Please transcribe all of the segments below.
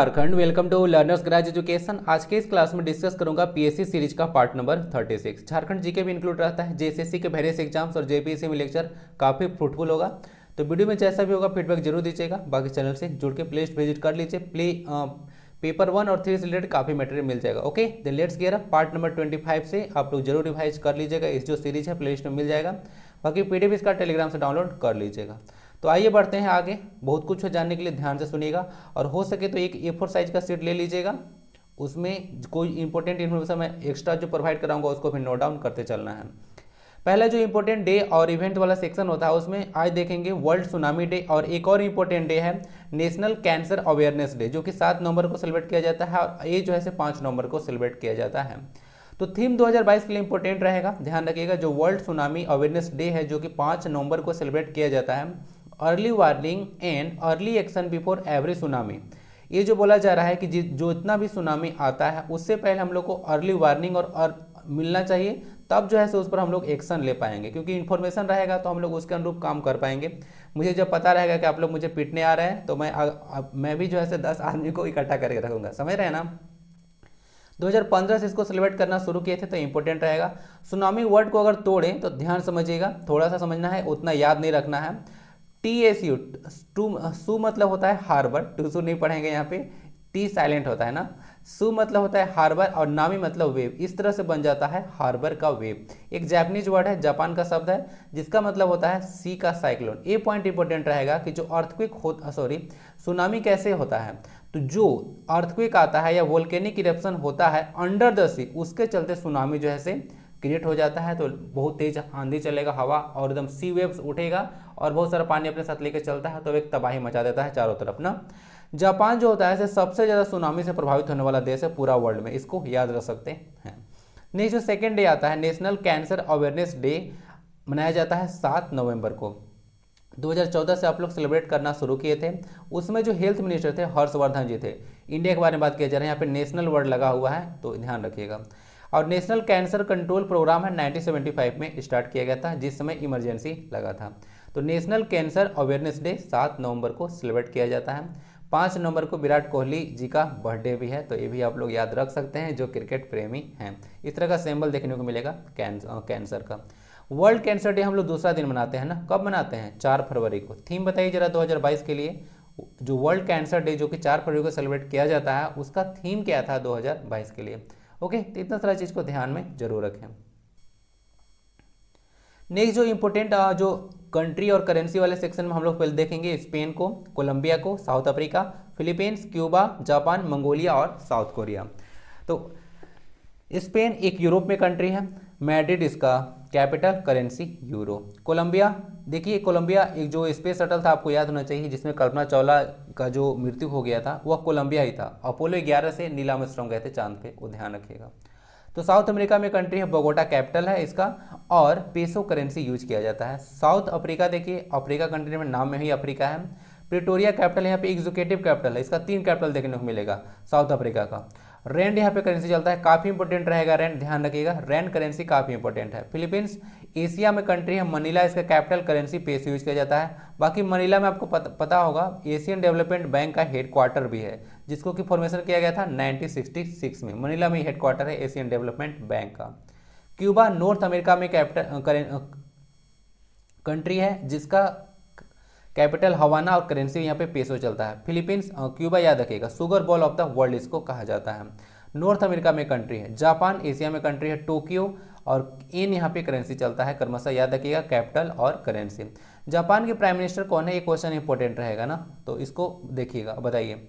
Jharkhand. Welcome to Learners Grace Education. आज के इस क्लास में डिस्कस करूँगा पीएससी सीरीज़ का पार्ट नंबर 36 झारखंड जीके भी इंक्लूड रहता है जेएसएससी के वेरियस एग्ज़ाम्स और जेपीएससी में लेक्चर काफ़ी फ्रूटफुल होगा। तो वीडियो में जैसा भी होगा फीडबैक ज़रूर दीजिएगा। बाकी चैनल से जुड़ के प्ले विज़िट कर लीजिए। प्ले पेपर वन और थ्री से रिलेटेड काफ़ी मटेरियल मिल जाएगा। Okay then let's gear part number twenty से आप लोग ज़रूर रिवाइज कर लीजिएगा। इस जो सीरीज़ है प्ले में मिल जाएगा। बाकी पी इसका टेलीग्राम से डाउनलोड कर लीजिएगा। तो आइए बढ़ते हैं आगे। बहुत कुछ है जानने के लिए ध्यान से सुनिएगा। और हो सके तो एक ए फोर साइज़ का सीट ले लीजिएगा। उसमें कोई इंपॉर्टेंट इन्फॉर्मेशन मैं एक्स्ट्रा जो प्रोवाइड कराऊँगा उसको फिर नोट डाउन करते चलना है। पहला जो इंपॉर्टेंट डे और इवेंट वाला सेक्शन होता है, उसमें आज देखेंगे वर्ल्ड सुनामी डे और एक और इंपॉर्टेंट डे है नेशनल कैंसर अवेयरनेस डे जो कि सात नवंबर को सेलिब्रेट किया जाता है और ये जो है से पाँच नवंबर को सेलिब्रेट किया जाता है। तो थीम 2022 के लिए इंपॉर्टेंट रहेगा। ध्यान रखिएगा, जो वर्ल्ड सुनामी अवेयरनेस डे है, जो कि पाँच नवंबर को सेलिब्रेट किया जाता है early warning and early action before every tsunami ये जो बोला जा रहा है कि जो इतना भी सुनामी आता है उससे पहले हम लोग को अर्ली वार्निंग और अर, मिलना चाहिए तब जो है सो उस पर हम लोग एक्शन ले पाएँगे क्योंकि इन्फॉर्मेशन रहेगा तो हम लोग उसके अनुरूप काम कर पाएँगे। मुझे जब पता रहेगा कि आप लोग मुझे पीटने आ रहे हैं तो मैं आ, आ, मैं भी जो है दस आदमी को इकट्ठा करके रखूँगा। समझ रहे हैं ना? 2015 से इसको सेलिब्रेट करना शुरू किए थे तो इंपॉर्टेंट रहेगा। सुनामी वर्ड को अगर तोड़ें तो ध्यान समझिएगा थोड़ा सा समझना है उतना याद नहीं रखना है। टी एस यू टू सू मतलब होता है हार्बर टू सू नहीं पढ़ेंगे यहाँ पे टी साइलेंट होता है ना? सु मतलब होता है हार्बर और नामी मतलब वेव इस तरह से बन जाता है हार्बर का वेव एक जैपनीज वर्ड है जापान का शब्द है, जिसका मतलब होता है सी का साइक्लोन ये पॉइंट इंपॉर्टेंट रहेगा कि जो अर्थक्विक हो सॉरी सुनामी कैसे होता है? तो जो अर्थक्विक आता है या वोल्केनिक इरप्शन होता है अंडर द सी उसके चलते सुनामी जो है से क्रिएट हो जाता है तो बहुत तेज आंधी चलेगा हवा और एकदम सी वेव्स उठेगा और बहुत सारा पानी अपने साथ लेकर चलता है तो एक तबाही मचा देता है चारों तरफ़ ना। जापान जो होता है सबसे ज़्यादा सुनामी से प्रभावित होने वाला देश है पूरा वर्ल्ड में, इसको याद रख सकते हैं। नेक्स्ट जो सेकेंड डे आता है नेशनल कैंसर अवेयरनेस डे मनाया जाता है सात नवंबर को। 2014 से आप लोग सेलिब्रेट करना शुरू किए थे। उसमें जो हेल्थ मिनिस्टर थे, हर्षवर्धन जी थे। इंडिया के बारे में बात किया जा रहा है, यहाँ पे नेशनल वर्ड लगा हुआ है तो ध्यान रखिएगा। और नेशनल कैंसर कंट्रोल प्रोग्राम है 1975 में स्टार्ट किया गया था, जिस समय इमरजेंसी लगा था। तो नेशनल कैंसर अवेयरनेस डे सात नवंबर को सेलिब्रेट किया जाता है। पाँच नवंबर को विराट कोहली जी का बर्थडे भी है तो ये भी आप लोग याद रख सकते हैं, जो क्रिकेट प्रेमी हैं। इस तरह का सिंबल देखने को मिलेगा कैंसर का। वर्ल्ड कैंसर डे हम लोग दूसरा दिन मनाते हैं ना, कब मनाते हैं? चार फरवरी को। थीम बताइए जरा 2022 के लिए। जो वर्ल्ड कैंसर डे, जो कि चार फरवरी को सेलिब्रेट किया जाता है, उसका थीम क्या था 2022 के लिए? ओके? तो इतना सारा चीज़ को ध्यान में ज़रूर रखें। नेक्स्ट जो इम्पोर्टेंट जो कंट्री और करेंसी वाले सेक्शन में हम लोग पहले देखेंगे स्पेन को कोलंबिया को South Africa Philippines Cuba Japan Mongolia और साउथ कोरिया तो स्पेन एक यूरोप में कंट्री है मैड्रिड इसका कैपिटल करेंसी यूरो। कोलंबिया, देखिए कोलंबिया, एक जो स्पेस शटल था, आपको याद होना चाहिए, जिसमें कल्पना चावला का जो मृत्यु हो गया था, वह कोलंबिया ही था। अपोलो 11 से नीलाम स्ट्रॉम गए थे चाँद पे, वो ध्यान रखिएगा। तो साउथ अमेरिका में कंट्री है, बोगोटा कैपिटल है इसका, और पेसो करेंसी यूज़ किया जाता है। साउथ अफ्रीका, देखिए, अफ्रीका कंट्री में नाम में ही अफ्रीका है। प्रिटोरिया कैपिटल यहाँ पे एग्जीक्यूटिव कैपिटल है, इसका तीन कैपिटल देखने को मिलेगा, साउथ अफ्रीका का। रैंड यहाँ पे करेंसी चलता है काफ़ी इंपॉर्टेंट रहेगा रैंड ध्यान रखिएगा रैंड करेंसी काफ़ी इंपॉर्टेंट है। फिलीपींस एशिया में कंट्री है मनीला इसका कैपिटल करेंसी पेस यूज़ किया जाता है। बाकी मनीला में आपको पता, पता होगा एशियन डेवलपमेंट बैंक का हेडक्वार्टर भी है जिसको कि फॉर्मेशन किया गया था 1966 में। मनीला में हेडक्वार्टर है एशियन डेवलपमेंट बैंक का। क्यूबा नॉर्थ अमेरिका में कैपिटल कंट्री है जिसका कैपिटल हवाना और करेंसी यहाँ पे पेसो चलता है। फिलीपींस क्यूबा याद रखिएगा, sugar bowl of the world इसको कहा जाता है। नॉर्थ अमेरिका में कंट्री है, जापान, एशिया में कंट्री है, टोक्यो और इन यहाँ पे करेंसी चलता है। कर्मशा याद रखिएगा, कैपिटल और करेंसी। जापान के प्राइम मिनिस्टर कौन है? ये क्वेश्चन इंपॉर्टेंट रहेगा ना तो इसको देखिएगा, बताइए।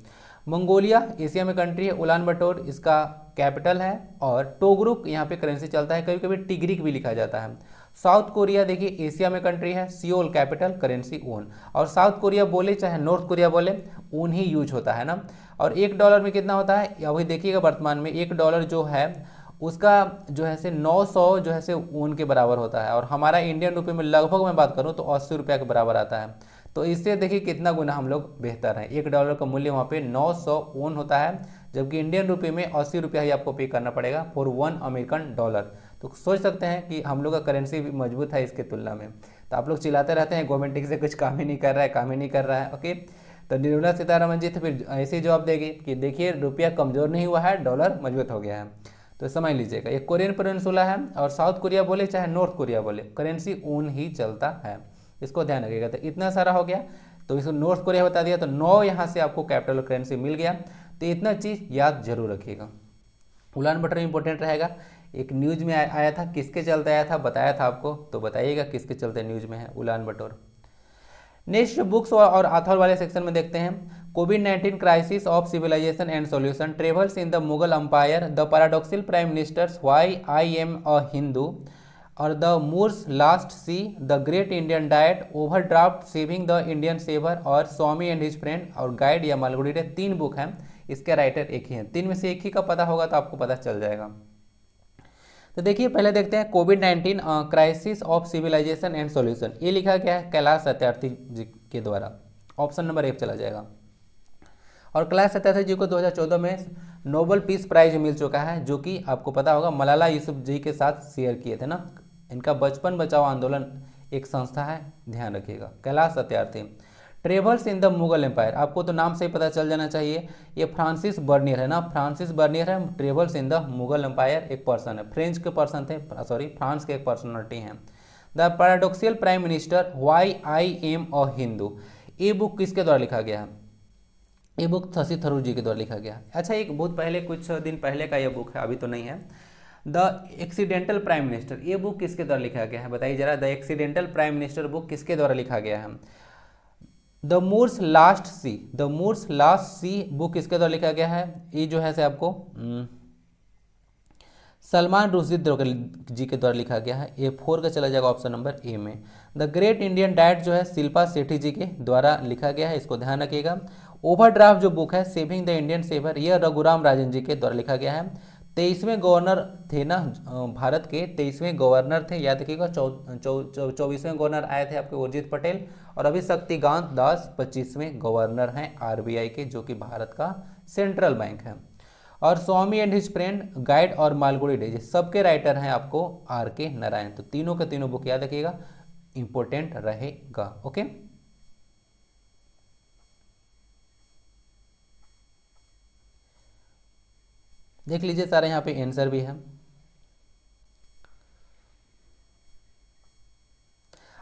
मंगोलिया, एशिया में कंट्री है, उलान बटोर इसका कैपिटल है और टोगरुक यहाँ पे करेंसी चलता है। कभी कभी टिग्रिक भी लिखा जाता है। साउथ कोरिया देखिए एशिया में कंट्री है, सियोल कैपिटल करेंसी ओन और साउथ कोरिया बोले, चाहे नॉर्थ कोरिया बोले ओन ही यूज़ होता है ना। और एक डॉलर में कितना होता है? अभी देखिएगा वर्तमान में, एक डॉलर जो है, उसका जो है से 900 जो है से ओन के बराबर होता है। और हमारा इंडियन रुपये में लगभग मैं बात करूँ तो अस्सी रुपया के बराबर आता है। तो इससे देखिए कितना गुना हम लोग बेहतर हैं। एक डॉलर का मूल्य वहाँ पे 900 ओन होता है, जबकि इंडियन रुपये में अस्सी रुपया ही आपको पे करना पड़ेगा फॉर वन अमेरिकन डॉलर तो सोच सकते हैं कि हम लोग का करेंसी भी मज़बूत है इसके तुलना में। तो आप लोग चिल्लाते रहते हैं गवर्नमेंट से कुछ काम ही नहीं कर रहा है, काम ही नहीं कर रहा है ओके तो निर्मला सीतारमन जी तो फिर ऐसे जवाब देगी कि देखिए, रुपया कमज़ोर नहीं हुआ है डॉलर मज़बूत हो गया है। तो समझ लीजिएगा, ये कोरियन पेनिनसुला है और साउथ कोरिया बोले, चाहे नॉर्थ कोरिया बोले करेंसी ऊन ही चलता है। इसको ध्यान रखिएगा तो इतना सारा हो गया। तो इसको नॉर्थ कोरिया बता दिया तो नौ यहाँ से आपको कैपिटल करेंसी मिल गया। तो इतना चीज़ याद ज़रूर रखिएगा। उलान बटर इंपॉर्टेंट रहेगा। एक न्यूज़ में आया था, किसके चलते आया था, बताया था आपको तो बताइएगा किसके चलते न्यूज़ में है, उलान बटोर। नेक्स्ट, बुक्स और आथर वाले सेक्शन में देखते हैं। Covid nineteen crisis of civilization and solution travels in the Mughal empire the paradoxical prime ministers why I am a Hindu और the Moor's last sigh the great Indian diet overdraft saving the Indian saver और Swami and his friend और guide या मालगुड़ी तीन book हैं। इसके writer एक ही हैं। तीन में से एक ही का पता होगा तो आपको पता चल जाएगा। तो देखिए, पहले देखते हैं Covid nineteen crisis of civilization and solution ये लिखा गया है कैलाश सत्यार्थी जी के द्वारा। ऑप्शन नंबर एक चला जाएगा। और कैलाश सत्यार्थी जी को 2014 में नोबल पीस प्राइज मिल चुका है, जो कि आपको पता होगा, मलाला यूसुफ जी के साथ शेयर किए थे ना? इनका बचपन बचाओ आंदोलन एक संस्था है, ध्यान रखिएगा। Kailash Satyarthi. Travels in the Mughal empire आपको तो नाम से ही पता चल जाना चाहिए। ये फ्रांसिस बर्नियर है ना? फ्रांसिस बर्नियर है। Travels in the Mughal empire एक पर्सन है। फ्रेंच के पर्सन थे। सॉरी फ्रांस के एक पर्सनलिटी हैं। The paradoxical prime minister why I am a Hindu ये बुक किसके द्वारा लिखा गया? है ये बुक शशि थरूर जी के द्वारा लिखा गया। अच्छा एक बहुत पहले, कुछ दिन पहले का ये बुक है, अभी तो नहीं है। द एक्सीडेंटल प्राइम मिनिस्टर ये बुक किसके द्वारा लिखा गया है? बताइए जरा the accidental prime minister book किसके द्वारा लिखा गया है? The Moor's last sigh the Moor's last sigh book किसके द्वारा लिखा गया है? ये जो है से आपको हम्म, सलमान रुशीद जी के द्वारा लिखा गया है। ए फोर का चला जाएगा ऑप्शन नंबर ए में। द ग्रेट इंडियन डाइट जो है शिल्पा सेठी जी के द्वारा लिखा गया है इसको ध्यान रखिएगा। ओवरड्राफ्ट जो बुक है सेविंग द इंडियन सेवर यह रघुराम राजन जी के द्वारा लिखा गया है। तेईसवें गवर्नर थे ना भारत के तेईसवें गवर्नर थे, याद रखिएगा चौबीसवें गवर्नर आए थे आपके उर्जित पटेल और अभी शक्तिकांत दास पच्चीसवें गवर्नर हैं आरबीआई के, जो कि भारत का सेंट्रल बैंक है। और Swami and his friend guide और मालगुड़ी डे सबके राइटर हैं आपको आर के नारायण। तो तीनों के तीनों बुक याद रखिएगा इंपॉर्टेंट रहेगा, ओके? देख लीजिए सारे यहाँ पे आंसर भी है।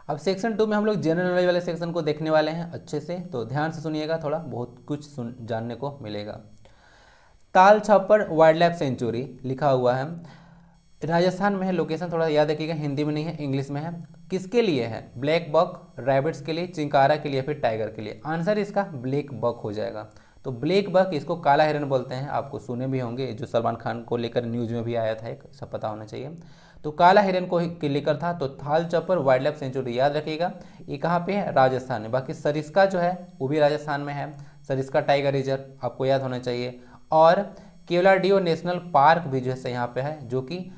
अब सेक्शन टू में हम लोग जनरल नॉलेज वाले सेक्शन को देखने वाले हैं अच्छे से तो ध्यान से सुनिएगा थोड़ा, बहुत कुछ सुन, जानने को मिलेगा। Tal Chhapar wild life sanctuary लिखा हुआ है। राजस्थान में है लोकेशन थोड़ा याद रखिएगा, हिंदी में नहीं है इंग्लिश में है। किसके लिए है? ब्लैक बक रैबिट्स के लिए, चिंकारा के लिए, फिर टाइगर के लिए। आंसर इसका ब्लैक बक हो जाएगा। तो ब्लैक बक इसको काला हिरन बोलते हैं। आपको सुने भी होंगे, जो सलमान खान को लेकर न्यूज़ में भी आया था, एक सब पता होना चाहिए। तो काला हिरन को लेकर था तो थाल चौपर वाइल्ड लाइफ सेंचुरी याद रखिएगा। ये कहाँ पे है? राजस्थान में। बाकी सरिस्का जो है, वो भी राजस्थान में है। सरिस्का टाइगर रिज़र्व, आपको याद होना चाहिए। और केवलाडियो नेशनल पार्क भी जो है यहाँ पे है, जो कि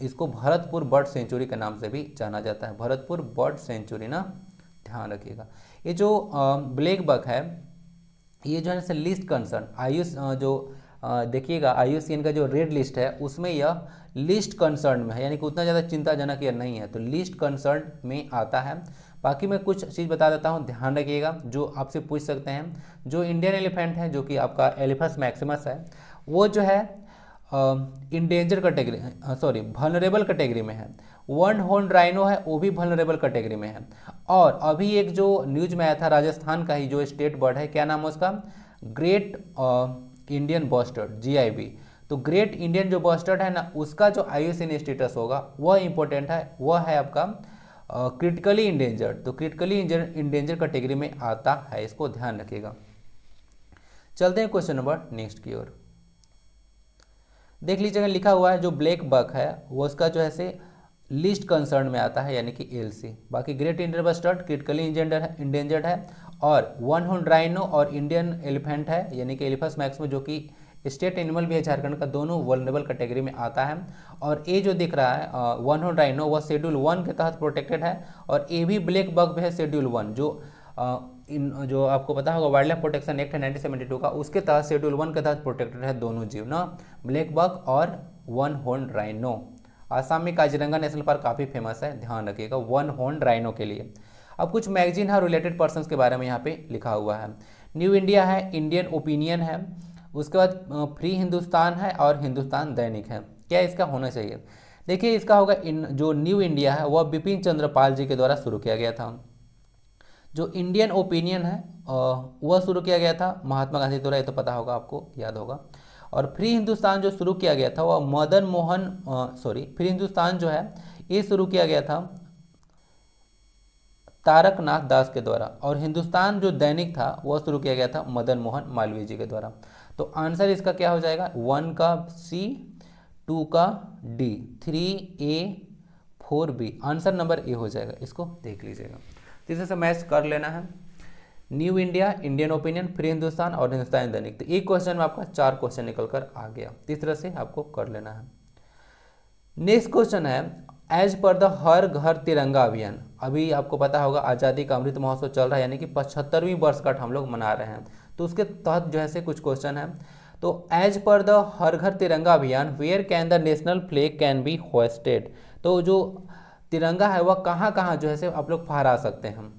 इसको भरतपुर बर्ड सेंचुरी के नाम से भी जाना जाता है। भरतपुर बर्ड सेंचुरी ना, ध्यान रखिएगा। ये जो ब्लैक बक है ये जो है लिस्ट कंसर्न आयुष जो देखिएगा आयुष का जो रेड लिस्ट है, उसमें यह लिस्ट कंसर्न में है, यानी कि उतना ज़्यादा चिंताजनक यह नहीं है। तो लिस्ट कंसर्न में आता है। बाकी मैं कुछ चीज़ बता देता हूँ, ध्यान रखिएगा, जो आपसे पूछ सकते हैं। जो इंडियन एलिफेंट है, जो कि आपका एलिफस मैक्सिमस है, वो जो है endanger category sorry vulnerable category में है। वन होन राइनो है, वो भी वनरेबल कैटेगरी में है। और अभी एक जो न्यूज़ में आया था राजस्थान का ही, जो स्टेट बर्ड है, क्या नाम है उसका? ग्रेट इंडियन बॉस्टर्ड जीआईबी तो ग्रेट इंडियन जो बॉस्टर्ड है ना, उसका जो आई स्टेटस होगा, वह इंपॉर्टेंट है, वह है आपका क्रिटिकली इंडेंजर्ड तो क्रिटिकली इंडेंजर कैटेगरी में आता है, इसको ध्यान रखिएगा। चलते हैं क्वेश्चन नंबर नेक्स्ट की ओर। देख लीजिएगा लिखा हुआ है, जो ब्लैक बक है, वो उसका जो है से लिस्ट कंसर्न में आता है यानी कि एलसी। बाकी great Indian bustard critically endangered है और वन हुन राइनो और इंडियन एलिफेंट है यानी कि एलिफस मैक्स में जो कि स्टेट एनिमल भी है झारखंड का दोनों वनरेबल कैटेगरी में आता है। और ये जो दिख रहा है वन हुन राइनो वह शेड्यूल वन के तहत प्रोटेक्टेड है और ये भी ब्लैक बग भी है शेड्यूल वन जो आ, इन जो आपको पता होगा वाइल्ड लाइफ प्रोटेक्शन एक्ट है नाइनटीन का उसके तहत शेड्यूल वन के तहत प्रोटेक्टेड है दोनों जीव ना? ब्लैक बग और वन होन राइनो। आसाम में काजीरंगा नेशनल पार्क काफ़ी फ़ेमस है, ध्यान रखिएगा, वन होन राइनो के लिए। अब कुछ मैगजीन है रिलेटेड पर्सन के बारे में यहाँ पे लिखा हुआ है। न्यू इंडिया है इंडियन ओपिनियन है, उसके बाद फ्री हिंदुस्तान है और हिंदुस्तान दैनिक है। क्या इसका होना चाहिए? देखिए, इसका होगा इन, जो न्यू इंडिया है, वह बिपिन चंद्रपाल जी के द्वारा शुरू किया गया था। जो इंडियन ओपिनियन है वह शुरू किया गया था महात्मा गांधी द्वारा, ये तो पता होगा, आपको याद होगा। और फ्री हिंदुस्तान जो शुरू किया गया था, वह मदन मोहन सॉरी फ्री हिंदुस्तान जो है, ये शुरू किया गया था तारकनाथ दास के द्वारा और हिंदुस्तान जो दैनिक था, वह शुरू किया गया था मदन मोहन मालवीय जी के द्वारा। तो आंसर इसका क्या हो जाएगा? वन का सी, टू का D, three A, four B. Answer number A हो जाएगा। इसको देख लीजिएगा। तीसरे से मैच कर लेना है। New India, Indian Opinion, Free Hindustan और हिंदुस्तान दैनिक। तो एक क्वेश्चन में आपका चार क्वेश्चन निकल कर आ गया। इस तरह से आपको कर लेना है। नेक्स्ट क्वेश्चन है as per the Har Ghar Tiranga Abhiyan, अभी आपको पता होगा आज़ादी का अमृत महोत्सव चल रहा है, यानी कि पचहत्तरवीं वर्षगांठ हम लोग मना रहे हैं। तो उसके तहत जो है से कुछ क्वेश्चन है। तो as per the Har Ghar Tiranga Abhiyan where can the national flag can be hoisted तो जो तिरंगा है, वह कहाँ कहाँ जो है से आप लोग फहरा सकते हैं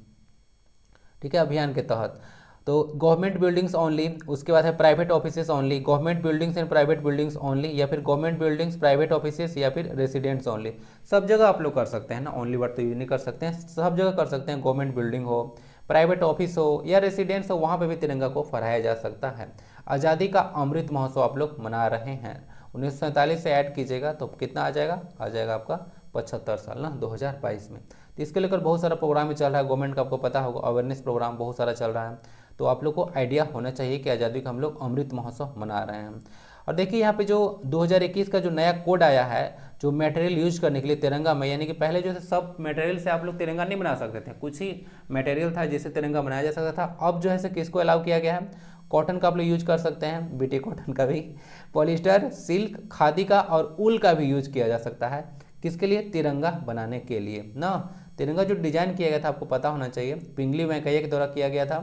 ठीक है, अभियान के तहत। तो गवर्नमेंट बिल्डिंग्स ओनली उसके बाद है private offices only government buildings and private buildings only या फिर गवर्नमेंट बिल्डिंग्स प्राइवेट ऑफिसेस या फिर रेसिडेंट्स ओनली सब जगह आप लोग कर सकते हैं ना ओनली वर्ड तो यूज़ नहीं कर सकते हैं। सब जगह कर सकते हैं गवर्नमेंट बिल्डिंग हो प्राइवेट ऑफ़िस हो, या रेसिडेंट्स हो, वहाँ पर भी तिरंगा को फहराया जा सकता है। आज़ादी का अमृत महोत्सव आप लोग मना रहे हैं। उन्नीस सौ सैंतालीस से ऐड कीजिएगा तो कितना आ जाएगा? आ जाएगा आपका पचहत्तर साल ना 2022 में। तो इसके लेकर बहुत सारा प्रोग्राम भी चल रहा है। गवर्नमेंट का आपको पता होगा अवेयरनेस प्रोग्राम बहुत सारा चल रहा है। तो आप लोग को आइडिया होना चाहिए कि आज़ादी का हम लोग अमृत महोत्सव मना रहे हैं। और देखिए यहाँ पे जो 2021 का जो नया कोड आया है, जो मटेरियल यूज़ करने के लिए तिरंगा में, यानी कि पहले जो सब मटेरियल से आप लोग तिरंगा नहीं बना सकते थे। कुछ ही मटेरियल था जिससे तिरंगा बनाया जा सकता था। अब जो है किसको अलाउ किया गया है? कॉटन का आप लोग यूज़ कर सकते हैं बीटी कॉटन का भी। पॉलिस्टर सिल्क खादी का और उल का भी यूज़ किया जा सकता है। किसके लिए? तिरंगा बनाने के लिए, ना? तिरंगा जो डिज़ाइन किया गया था, आपको पता होना चाहिए। पिंगली वैंकैया के द्वारा किया गया था।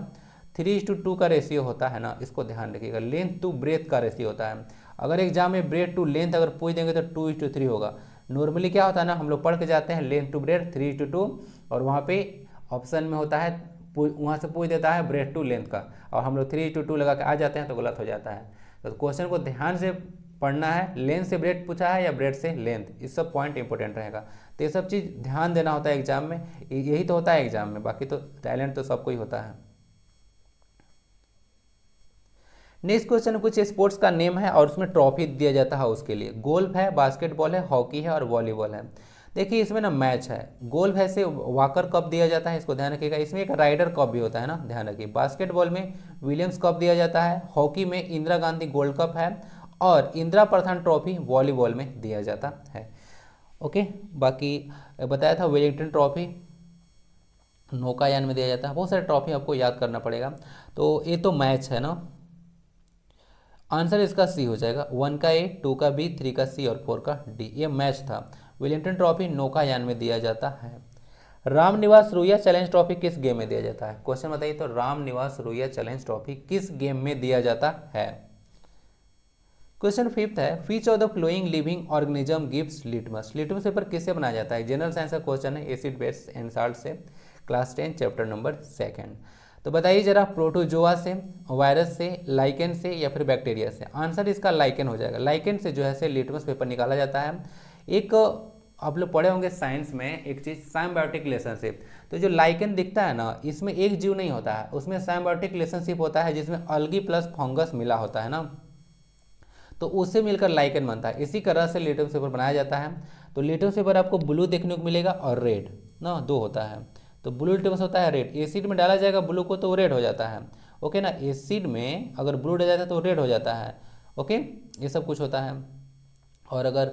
थ्री इज़ टू टू का रेशियो होता है ना, इसको ध्यान रखिएगा। लेंथ टू ब्रेथ का रेशियो होता है। अगर एग्ज़ाम में ब्रेथ टू लेंथ अगर पूछ देंगे तो टू इज़ टू थ्री होगा। नॉर्मली क्या होता है ना, हम लोग पढ़ के जाते हैं length to breadth three to two और वहाँ पे ऑप्शन में होता है वहाँ से पूछ देता है ब्रेथ टू लेंथ का। और हम लोग थ्री टू टू लगा के आ जाते हैं तो गलत हो जाता है। तो क्वेश्चन को ध्यान से पढ़ना है लेंथ से ब्रेड पूछा है या ब्रेड से लेंथ इस सब पॉइंट इंपॉर्टेंट रहेगा। तो ये सब चीज़ ध्यान देना होता है एग्ज़ाम में। यही तो होता है एग्ज़ाम में। बाकी तो टैलेंट तो सबको ही होता है। नेक्स्ट क्वेश्चन कुछ स्पोर्ट्स का नेम है और उसमें ट्रॉफी दिया जाता है उसके लिए। गोल्फ है बास्केटबॉल है हॉकी है और वॉलीबॉल है। देखिए, इसमें ना मैच है। गोल्फ है से वाकर कप दिया जाता है, इसको ध्यान रखिएगा। इसमें एक राइडर कप भी होता है ना, ध्यान रखिए। बास्केटबॉल में विलियम्स कप दिया जाता है। हॉकी में इंदिरा गांधी गोल्ड कप है। और इंदिरा प्रधान ट्रॉफी वॉलीबॉल में दिया जाता है। ओके, बाकी बताया था वेलिंगटन ट्रॉफी, नौकायान में दिया जाता है। बहुत सारे ट्रॉफी आपको याद करना पड़ेगा। तो ये तो मैच है ना? आंसर इसका सी हो जाएगा। वन का ए, टू का बी, थ्री का सी और फोर का डी। ये मैच था। विलिंगटन ट्रॉफी नौकायान में दिया जाता है। राम निवास रुइया चैलेंज ट्रॉफी किस गेम में दिया जाता है? क्वेश्चन बताइए तो राम निवास रुइया चैलेंज ट्रॉफी किस गेम में दिया जाता है? क्वेश्चन फिफ्थ है which of the following living organism gives litmus litmus paper किससे बनाया जाता है? जनरल साइंस का क्वेश्चन है एसिड बेस एंड साल्ट से। Class ten chapter number second तो बताइए जरा प्रोटोजोआ से वायरस से लाइकेन से या फिर बैक्टीरिया से? आंसर इसका लाइकेन हो जाएगा। लाइकेन से जो है से लिटमस पेपर निकाला जाता है। एक, आप लोग पढ़े होंगे साइंस में एक चीज़ साइम्बायोटिक रिलेशनशिप तो जो लाइकेन दिखता है ना, इसमें एक जीव नहीं होता है। उसमें साइम्बायोटिक रिलेशनशिप होता है जिसमें अलगी प्लस फंगस मिला होता है ना। तो उससे मिलकर लाइकेन बनता है। इसी तरह से लिटमस पेपर बनाया जाता है। तो लिटमस पेपर आपको ब्लू देखने को मिलेगा और रेड ना, दो होता है। तो ब्लू लिटमस होता है रेड एसिड में डाला जाएगा ब्लू को तो रेड हो जाता है। ओके ना? एसिड में अगर ब्लू डाला जाता है तो रेड हो जाता है। ओके ये सब कुछ होता है। और अगर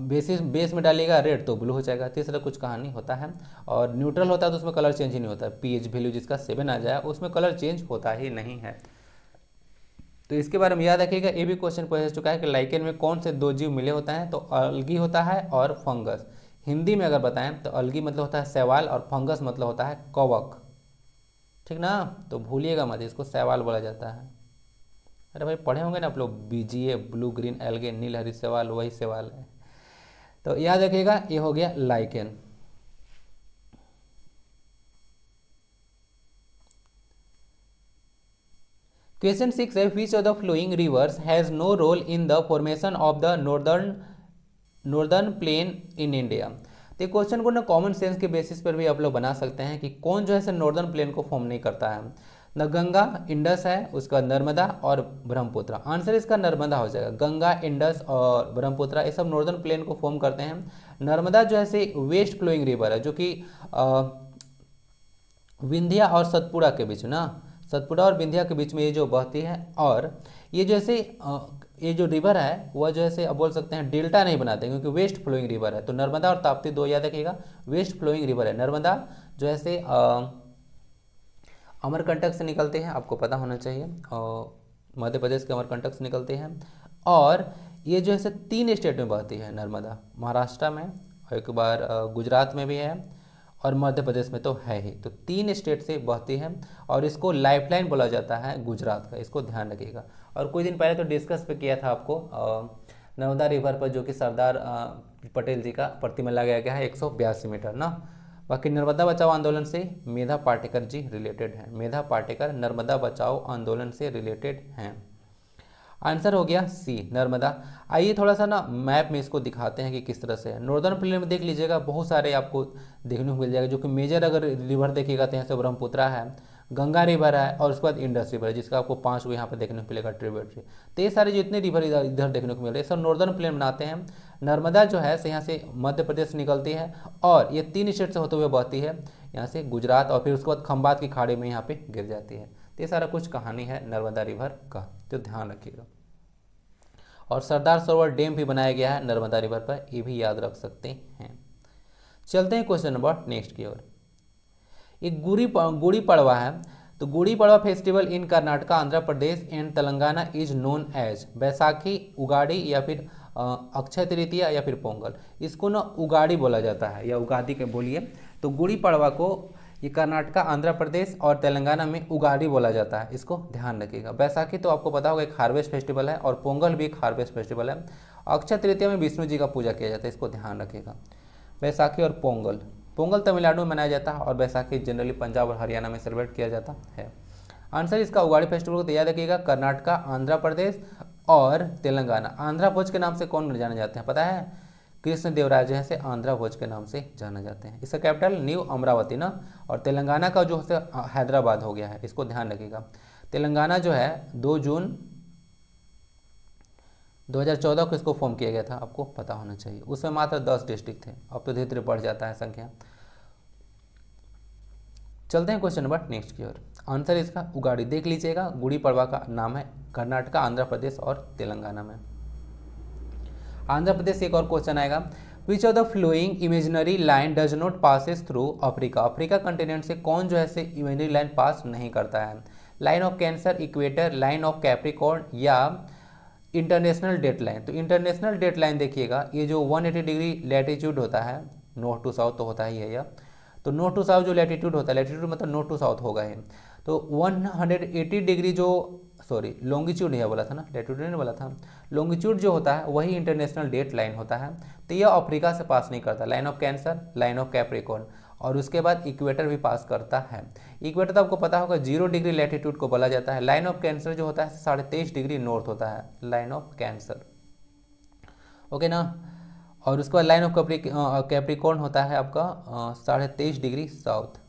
बेसिस बेस में डालेगा रेड तो ब्लू हो जाएगा। तीसरा कुछ कहानी होता है। और न्यूट्रल होता है तो उसमें कलर चेंज ही नहीं होता। पी एच वैल्यू जिसका सेवन आ जाए, उसमें कलर चेंज होता ही नहीं है। तो इसके बारे में याद रखिएगा, ये भी क्वेश्चन पूछ चुका है कि लाइकेन में कौन से दो जीव मिले होता है? तो अलगी होता है और फंगस हिंदी में अगर बताएँ तो अलगी मतलब होता है सवाल और फंगस मतलब होता है कवक। ठीक ना? तो भूलिएगा मत, इसको सवाल बोला जाता है। अरे भाई, पढ़े होंगे ना आप लोग? बीजीए ब्लू ग्रीन एलगे नील हरी सवाल वही सवाल है। तो याद रखिएगा, ये हो गया लाइकेन क्वेश्चन सिक्स है which of the following rivers has no role in the formation of the northern northern plain in India तो क्वेश्चन को ना कॉमन सेंस के बेसिस पर भी आप लोग बना सकते हैं कि कौन जो है नॉर्दर्न प्लेन को फॉर्म नहीं करता है। न गंगा इंडस है, उसका नर्मदा और ब्रह्मपुत्र। आंसर इसका नर्मदा हो जाएगा। गंगा इंडस और ब्रह्मपुत्र, ये सब नॉर्दर्न प्लेन को फॉर्म करते हैं। नर्मदा जो है से वेस्ट फ्लोइंग रिवर है, जो कि विंध्या और सतपुड़ा के बीच ना सतपुड़ा और विंध्या के बीच में ये जो बहती है, और ये जैसे ये जो रिवर है, वह जो है अब बोल सकते हैं डेल्टा नहीं बनाते, क्योंकि वेस्ट फ्लोइंग रिवर है। तो नर्मदा और ताप्ती दो याद रखिएगा। वेस्ट फ्लोइंग रिवर है। नर्मदा जो है अमरकंटक से निकलते हैं, आपको पता होना चाहिए मध्य प्रदेश के अमरकंटक से निकलते हैं। और ये जो है तीन स्टेट में बहती है नर्मदा। महाराष्ट्र में एक बार गुजरात में भी है। और मध्य प्रदेश में तो है ही। तो तीन स्टेट से बहती है और इसको लाइफलाइन बोला जाता है गुजरात का, इसको ध्यान रखिएगा। और कुछ दिन पहले तो डिस्कस पे किया था आपको नर्मदा रिवर पर जो कि सरदार पटेल जी का प्रतिमा लगाया गया है, एक सौ बयासी मीटर, ना? बाकी नर्मदा बचाओ आंदोलन से मेधा पाटेकर जी रिलेटेड हैं। मेधा पाटेकर नर्मदा बचाओ आंदोलन से रिलेटेड हैं। आंसर हो गया सी, नर्मदा। आइए थोड़ा सा ना मैप में इसको दिखाते हैं कि किस तरह से। नॉर्दर्न प्लेन में देख लीजिएगा, बहुत सारे आपको देखने को मिल जाएगा, जो कि मेजर अगर रिवर देखिएगा तो यहाँ से ब्रह्मपुत्रा है, गंगा रिवर है और उसके बाद इंडस रिवर है, जिसका आपको पाँच को यहाँ पर देखने को मिलेगा ट्रिब्यूटरी तो ये सारे जितने रिवर इधर इधर देखने को मिल रहे हैं। सब नॉर्दर्न प्लेन बनाते हैं। नर्मदा जो है, से यहाँ से मध्य प्रदेश निकलती है और ये तीन स्टेट से होते हुए बहती है। यहाँ से गुजरात और फिर उसके बाद खम्बात की खाड़ी में यहाँ पर गिर जाती है। तो ये सारा कुछ कहानी है नर्मदा रिवर का तो ध्यान रखिएगा। और सरदार सरोवर डैम भी बनाया गया है, नर्मदा रिवर पर, ये भी याद रख सकते हैं। चलते हैं क्वेश्चन नंबर नेक्स्ट की ओर। एक गुड़ी गुड़ी पड़वा है। तो Gudi Padwa festival in Karnataka, Andhra Pradesh and Telangana is known as Baisakhi, Ugadi या फिर अक्षय तृतीया या फिर पोंगल। इसको ना उगाड़ी बोला जाता है या उगादी के बोलिए। तो गुड़ी पड़वा को ये कर्नाटका, आंध्र प्रदेश और तेलंगाना में उगाड़ी बोला जाता है। इसको ध्यान रखिएगा। बैसाखी तो आपको पता होगा, एक हार्वेस्ट फेस्टिवल है और पोंगल भी एक हार्वेस्ट फेस्टिवल है। अक्षय तृतीया में विष्णु जी का पूजा किया जाता है, इसको ध्यान रखिएगा। बैसाखी और पोंगल। पोंगल तमिलनाडु में मनाया जाता है और बैसाखी जनरली पंजाब और हरियाणा में सेलिब्रेट किया जाता है। आंसर इसका उगाड़ी फेस्टिवल को तो याद रखिएगा, कर्नाटका, आंध्र प्रदेश और तेलंगाना। आंध्रा भोज के नाम से कौन जाने जाते हैं? पता है? कृष्ण देवराज है आंध्रा भोज के नाम से जाना जाते हैं। इसका कैपिटल न्यू अमरावती ना, और तेलंगाना का जो है हैदराबाद हो गया है, इसको ध्यान रखिएगा। तेलंगाना जो है, दो जून 2014 को इसको फॉर्म किया गया था, आपको पता होना चाहिए। उसमें मात्र 10 डिस्ट्रिक्ट थे। अब तो धीरे धीरे बढ़ जाता है संख्या। चलते हैं क्वेश्चन नंबर नेक्स्ट की ओर। आंसर इसका, उगाड़ी। देख लीजिएगा, गुड़ी पड़वा का नाम है, कर्नाटका, आंध्र प्रदेश और तेलंगाना में। आंध्र प्रदेश एक और क्वेश्चन आएगा। Which of the following imaginary line does not passes through Africa Africa continent से कौन जो है से इमेजनरी लाइन पास नहीं करता है। Line of Cancer equator line of Capricorn या इंटरनेशनल डेट लाइन तो इंटरनेशनल डेट लाइन देखिएगा, ये जो 180 डिग्री लैटिट्यूड होता है नॉर्थ टू साउथ तो होता ही है यह। तो नॉर्थ टू साउथ जो लैटिट्यूड होता है लैटिट्यूड मतलब नॉर्थ टू साउथ होगा ही तो 180 डिग्री जो सॉरी लॉन्गिट्यूड यह बोला था ना लेट्यूड नहीं बोला था। लॉन्गिट्यूड जो होता है, वही इंटरनेशनल डेट लाइन होता है। तो यह अफ्रीका से पास नहीं करता। Line of Cancer line of Capricorn और उसके बाद इक्वेटर भी पास करता है। इक्वेटर तो आपको पता होगा ज़ीरो डिग्री लेटीट्यूड को बोला जाता है। लाइन ऑफ़ कैंसर जो होता है, साढ़े तेईस डिग्री नॉर्थ होता है। लाइन ऑफ़ कैंसर ओके ना? और उसके बाद लाइन ऑफ़ कैप्रिकॉन होता है आपका साढ़े तेईस डिग्री साउथ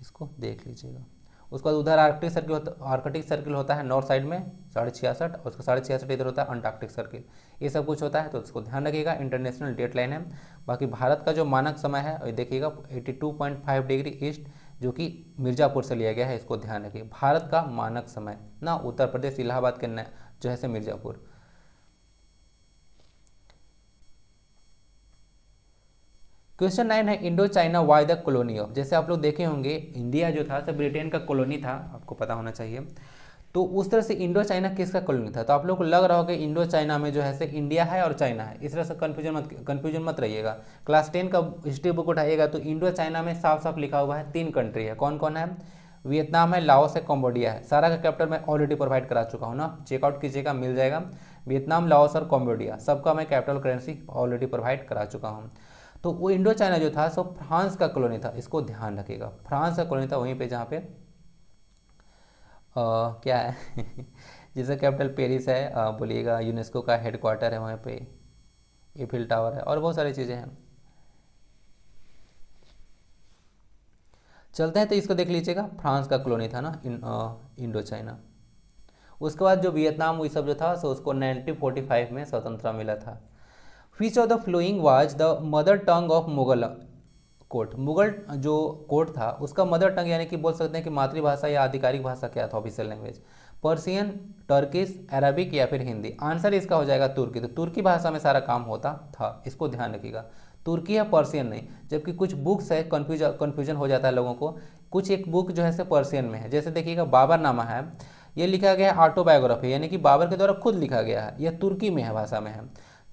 इसको देख लीजिएगा। उसके बाद उधर आर्कटिक सर्किल आर्कटिक सर्किल होता है नॉर्थ साइड में, साढ़े छियासठ, और उसका साढ़े छियासठ इधर होता है अंटार्कटिक सर्किल। ये सब कुछ होता है तो उसको ध्यान रखिएगा, इंटरनेशनल डेट लाइन है। बाकी भारत का जो मानक समय है देखिएगा 82.5 डिग्री ईस्ट, जो कि मिर्ज़ापुर से लिया गया है, इसको ध्यान रखिए। भारत का मानक समय, ना, उत्तर प्रदेश, इलाहाबाद के जो है से मिर्ज़ापुर। क्वेश्चन नाइन है Indo China why the colony of जैसे आप लोग देखे होंगे इंडिया जो था, सब ब्रिटेन का कॉलोनी था, आपको पता होना चाहिए। तो उस तरह से इंडो चाइना किसका कॉलोनी था? तो आप लोग को लग रहा होगा इंडो चाइना में जो है से इंडिया है और चाइना है। इस तरह से कन्फ्यूज़न मत कन्फ्यूज़न मत रहिएगा। क्लास टेन का हिस्ट्री बुक उठाइएगा तो इंडो चाइना में साफ़ साफ़ लिखा हुआ है तीन कंट्री है। कौन कौन है? वियतनाम है लाओस है कम्बोडिया है। सारा का कैपिटल मैं ऑलरेडी प्रोवाइड करा चुका हूँ ना। चेकआउट कीजिएगा, मिल जाएगा। वियतनाम लाओस और कम्बोडिया सबका मैं कैपिटल करेंसी ऑलरेडी प्रोवाइड करा चुका हूँ। तो वो इंडो चाइना जो था सो फ्रांस का कॉलोनी था इसको ध्यान रखिएगा। फ्रांस का कॉलोनी था वहीं पे जहाँ पे आ, क्या है? जैसे कैपिटल पेरिस है बोलिएगा यूनेस्को का हेडक्वार्टर है वहाँ पे ईफिल टावर है और बहुत सारी चीज़ें हैं। चलते हैं तो इसको देख लीजिएगा फ्रांस का कॉलोनी था ना इन, इंडो चाइना उसके बाद जो वियतनाम ये सब जो था सो उसको 1945 में स्वतंत्रता मिला था। Which of the following was the mother tongue of Mughal court Mughal जो कोर्ट था, उसका मदर टंग यानी कि बोल सकते हैं कि मातृभाषा या आधिकारिक भाषा क्या था official language Persian Turkish Arabic या फिर हिंदी आंसर इसका हो जाएगा तुर्की तो तुर्की भाषा में सारा काम होता था, इसको ध्यान रखिएगा। तुर्की है पर्सियन नहीं, जबकि कुछ बुक्स है कन्फ्यूज़ कन्फ्यूज़न हो जाता है लोगों को। कुछ एक बुक जो है से पर्सियन में है। जैसे देखिएगा बाबर नामा है। ये लिखा गया है ऑटोबायोग्राफी यानी कि बाबर के द्वारा खुद लिखा गया है। यह तुर्की में है, भाषा में है।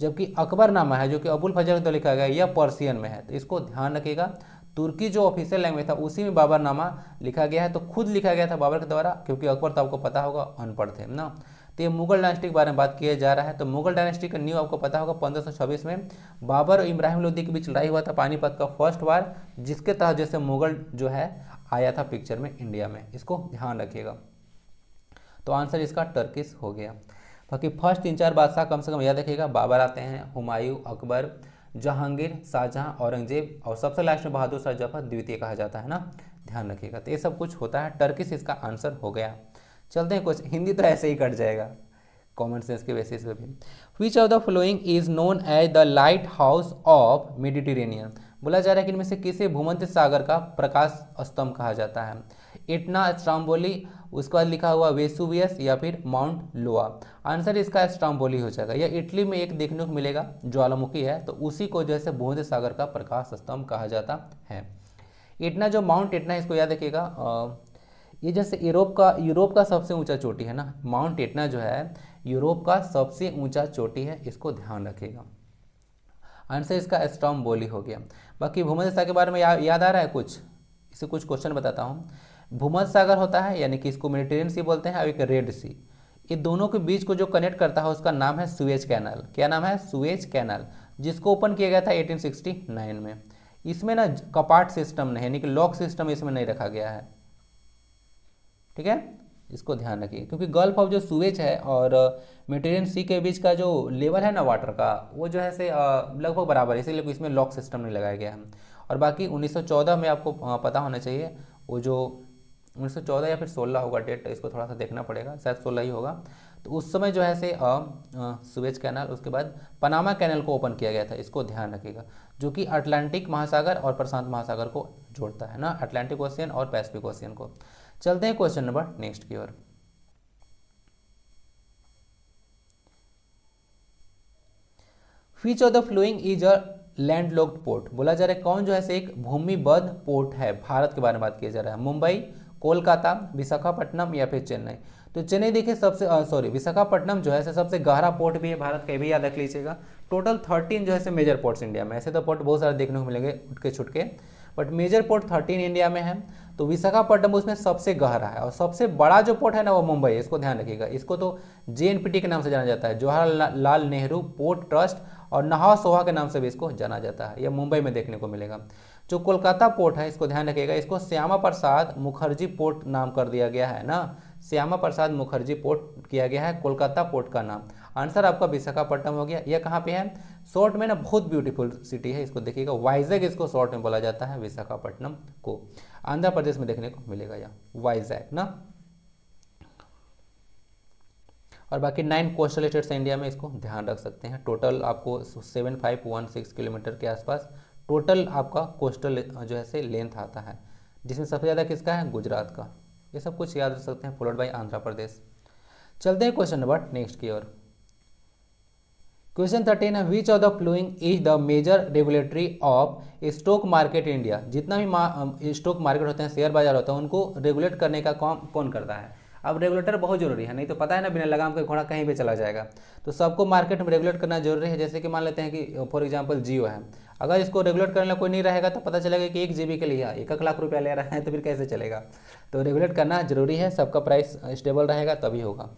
जबकि अकबरनामा है, जो कि अबुल फजर तो लिखा गया यह पर्सियन में है। तो इसको ध्यान रखिएगा। तुर्की जो ऑफिशियल लैंग्वेज था, उसी में बाबरनामा लिखा गया है। तो खुद लिखा गया था बाबर के द्वारा, क्योंकि अकबर तो आपको पता होगा, अनपढ़ थे, ना? तो ये मुगल डायनेस्टी के बारे में बात किया जा रहा है। तो मुगल डायनेस्टी का न्यू आपको पता होगा, पंद्रह में बाबर और इब्राहिम लोदी के बीच लड़ाई हुआ था, पानीपत का फ़र्स्ट वार जिसके तहत जैसे मुगल जो है, आया था पिक्चर में इंडिया में। इसको ध्यान रखिएगा। तो आंसर इसका टर्किस हो गया। बाकी फ़र्स्ट तीन चार बादशाह कम से कम याद रखिएगा बाबर आते हैं, हुमायूं, अकबर, जहांगीर, शाहजहां, औरंगज़ेब और सबसे लास्ट में बहादुर शाह ज़फ़र द्वितीय कहा जाता है ना? ध्यान रखिएगा। तो ये सब कुछ होता है। टर्किस इसका आंसर हो गया। चलते हैं कुछ हिंदी तो ऐसे ही कट जाएगा। कॉमन सेंस के बेसिस पे भी। Which of the following is known as the lighthouse of Mediterranean बोला जा रहा है कि इनमें से किसे भूमध्य सागर का प्रकाश स्तंभ कहा जाता है? इटना स्ट्राम्बोली उसके बाद लिखा हुआ वेसुवियस या फिर माउंट लोआ। आंसर इसका स्ट्राम्बोली हो जाएगा। यह इटली में एक देखने को मिलेगा ज्वालामुखी है तो उसी को जैसे भूमध्य सागर का प्रकाश स्तंभ कहा जाता है। इटना जो माउंट इटना इसको याद रखिएगा ये जैसे यूरोप का यूरोप का सबसे ऊँचा चोटी है ना? माउंट इटना जो है यूरोप का सबसे ऊँचा चोटी है इसको ध्यान रखिएगा। आंसर इसका स्ट्रॉम बोली हो गया। बाकी भूमध्य सागर के बारे में या, याद आ रहा है कुछ? इसे कुछ क्वेश्चन बताता हूँ। भूमध्य सागर होता है, यानी कि इसको मेडिटेरियन सी बोलते हैं, और एक रेड सी। ये दोनों के बीच को जो कनेक्ट करता है, उसका नाम है सुएज कैनल क्या नाम है? सुएज कैनल जिसको ओपन किया गया था 1869 में। इसमें ना कपाट सिस्टम नहीं, यानी कि लॉक सिस्टम इसमें नहीं रखा गया है। ठीक है? इसको ध्यान रखिए। क्योंकि गल्फ ऑफ़ जो सुएज है, और मेटेरियन सी के बीच का जो लेवल है ना वाटर का, वो जो है से लगभग बराबर है। इसीलिए इसमें लॉक सिस्टम नहीं लगाया गया है। और बाकी 1914 में आपको पता होना चाहिए, वो जो उन्नीस या फिर 16 होगा डेट, इसको थोड़ा सा देखना पड़ेगा, शायद 16 ही होगा। तो उस समय जो है से सुवेज कैनाल, उसके बाद पनामा कैनल को ओपन किया गया था, इसको ध्यान रखिएगा, जो कि अटलांटिक महासागर और प्रशांत महासागर को जोड़ता है ना, अटलांटिक ओशियन और पैसिफिक ओशियन को। चलते हैं क्वेश्चन नंबर नेक्स्ट की ओर। Which of the following is a landlocked port बोला जा रहा है, कौन जो है से एक भूमिबद्ध पोर्ट है, भारत के बारे में बात किया जा रहा है। मुंबई कोलकाता, विशाखापट्टनम या फिर चेन्नई। तो चेन्नई देखिए सबसे सॉरी विशाखापट्टनम जो है सबसे गहरा पोर्ट भी है भारत का भी याद रख लीजिएगा। टोटल थर्टीन जो है मेजर पोर्ट्स इंडिया में ऐसे तो पोर्ट बहुत सारे देखने को मिलेंगे उठके छुटके but major port thirteen India में है। तो विशाखापट्टनम उसमें सबसे गहरा है और सबसे बड़ा जो पोर्ट है ना वो मुंबई है, इसको ध्यान रखिएगा। इसको तो JNPT के नाम से जाना जाता है, जवाहरलाल नेहरू पोर्ट ट्रस्ट और नहा सोहा के नाम से भी इसको जाना जाता है, यह मुंबई में देखने को मिलेगा। जो कोलकाता पोर्ट है, इसको ध्यान रखिएगा, इसको श्यामा प्रसाद मुखर्जी पोर्ट नाम कर दिया गया है ना? श्यामा प्रसाद मुखर्जी पोर्ट किया गया है, कोलकाता पोर्ट का नाम। आंसर आपका विशाखापट्टनम हो गया। यह कहाँ पे है? शॉर्ट में ना, बहुत ब्यूटीफुल सिटी है, इसको देखिएगा। वाइजैग इसको शॉर्ट में बोला जाता है, विशाखापट्टनम को। आंध्र प्रदेश में देखने को मिलेगा यह, वाइजैग, ना? और बाकी नाइन कोस्टल स्टेट्स इंडिया में इसको ध्यान रख सकते हैं। टोटल आपको seven five one six kilometre के आसपास टोटल आपका कोस्टल जो है से लेंथ आता है। जिसमें सबसे ज़्यादा किसका है? गुजरात का। ये सब कुछ याद रख सकते हैं, फॉलोड बाई आंध्र प्रदेश। चलते हैं क्वेश्चन नंबर नेक्स्ट की ओर। क्वेश्चन थर्टीन है which of the following is the major regulatory of stock market India जितना भी स्टॉक मार्केट होते हैं शेयर बाज़ार होता है, उनको रेगुलेट करने का काम कौन करता है? अब रेगुलेटर बहुत ज़रूरी है, नहीं तो पता है ना, बिना लगाम के घोड़ा कहीं भी चला जाएगा। तो सबको मार्केट में रेगुलेट करना ज़रूरी है, जैसे कि मान लेते हैं कि फॉर एग्ज़ाम्पल जियो है। अगर इसको रेगुलेट करने कोई नहीं रहेगा तो पता चलेगा कि एक जीबी के लिए, एक एक लाख रुपया ले रहा है तो फिर कैसे चलेगा? तो रेगुलेट करना ज़रूरी है, सबका प्राइस स्टेबल रहेगा, तभी होगा।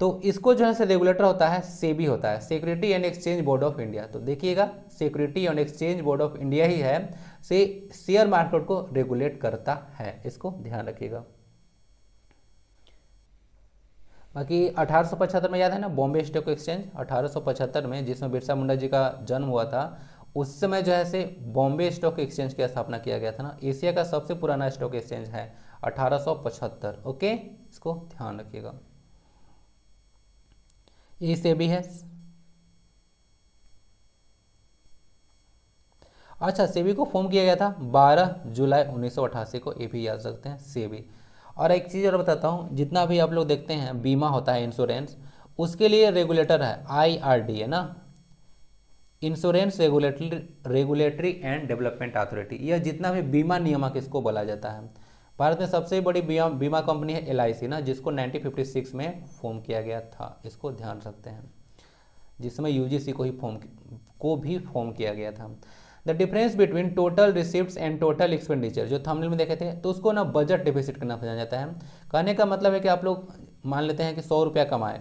तो इसको जो है से रेगुलेटर होता है, सेबी होता है security and exchange board of India तो देखिएगा security and exchange board of India ही है, से शेयर मार्केट को रेगुलेट करता है, इसको ध्यान रखिएगा। बाकी अठारह में याद है ना बॉम्बे स्टॉक एक्सचेंज अठारह सौ पचहत्तर में जिसमें बिरसा मुंडा जी का जन्म हुआ था उस समय जो है से बॉम्बे स्टॉक एक्सचेंज की स्थापना किया गया था ना, एशिया का सबसे पुराना स्टॉक एक्सचेंज है 1875 ओके? इसको ध्यान रखिएगा। ये सेबी है। अच्छा सेबी को फॉर्म किया गया था 12 जुलाई 1988 को। ये भी याद सकते हैं सेबी और एक चीज़ और बताता हूँ, जितना भी आप लोग देखते हैं, बीमा होता है इंश्योरेंस उसके लिए रेगुलेटर है आईआरडी है ना? Insurance regulatory regulatory and development authority यह जितना भी बीमा नियामक इसको बोला जाता है। भारत में सबसे बड़ी बीमा बीमा कंपनी है LIC ना, जिसको 1956 में फॉर्म किया गया था। इसको ध्यान रखते हैं। जिसमें यूजीसी को ही फॉर्म को भी फॉर्म किया गया था। The difference between total receipt and total expenditure जो थंबनेल में देखे थे तो उसको ना बजट डिफिसिट करना जाना जाता है। कहने का मतलब है कि आप लोग मान लेते हैं कि सौ रुपया कमाए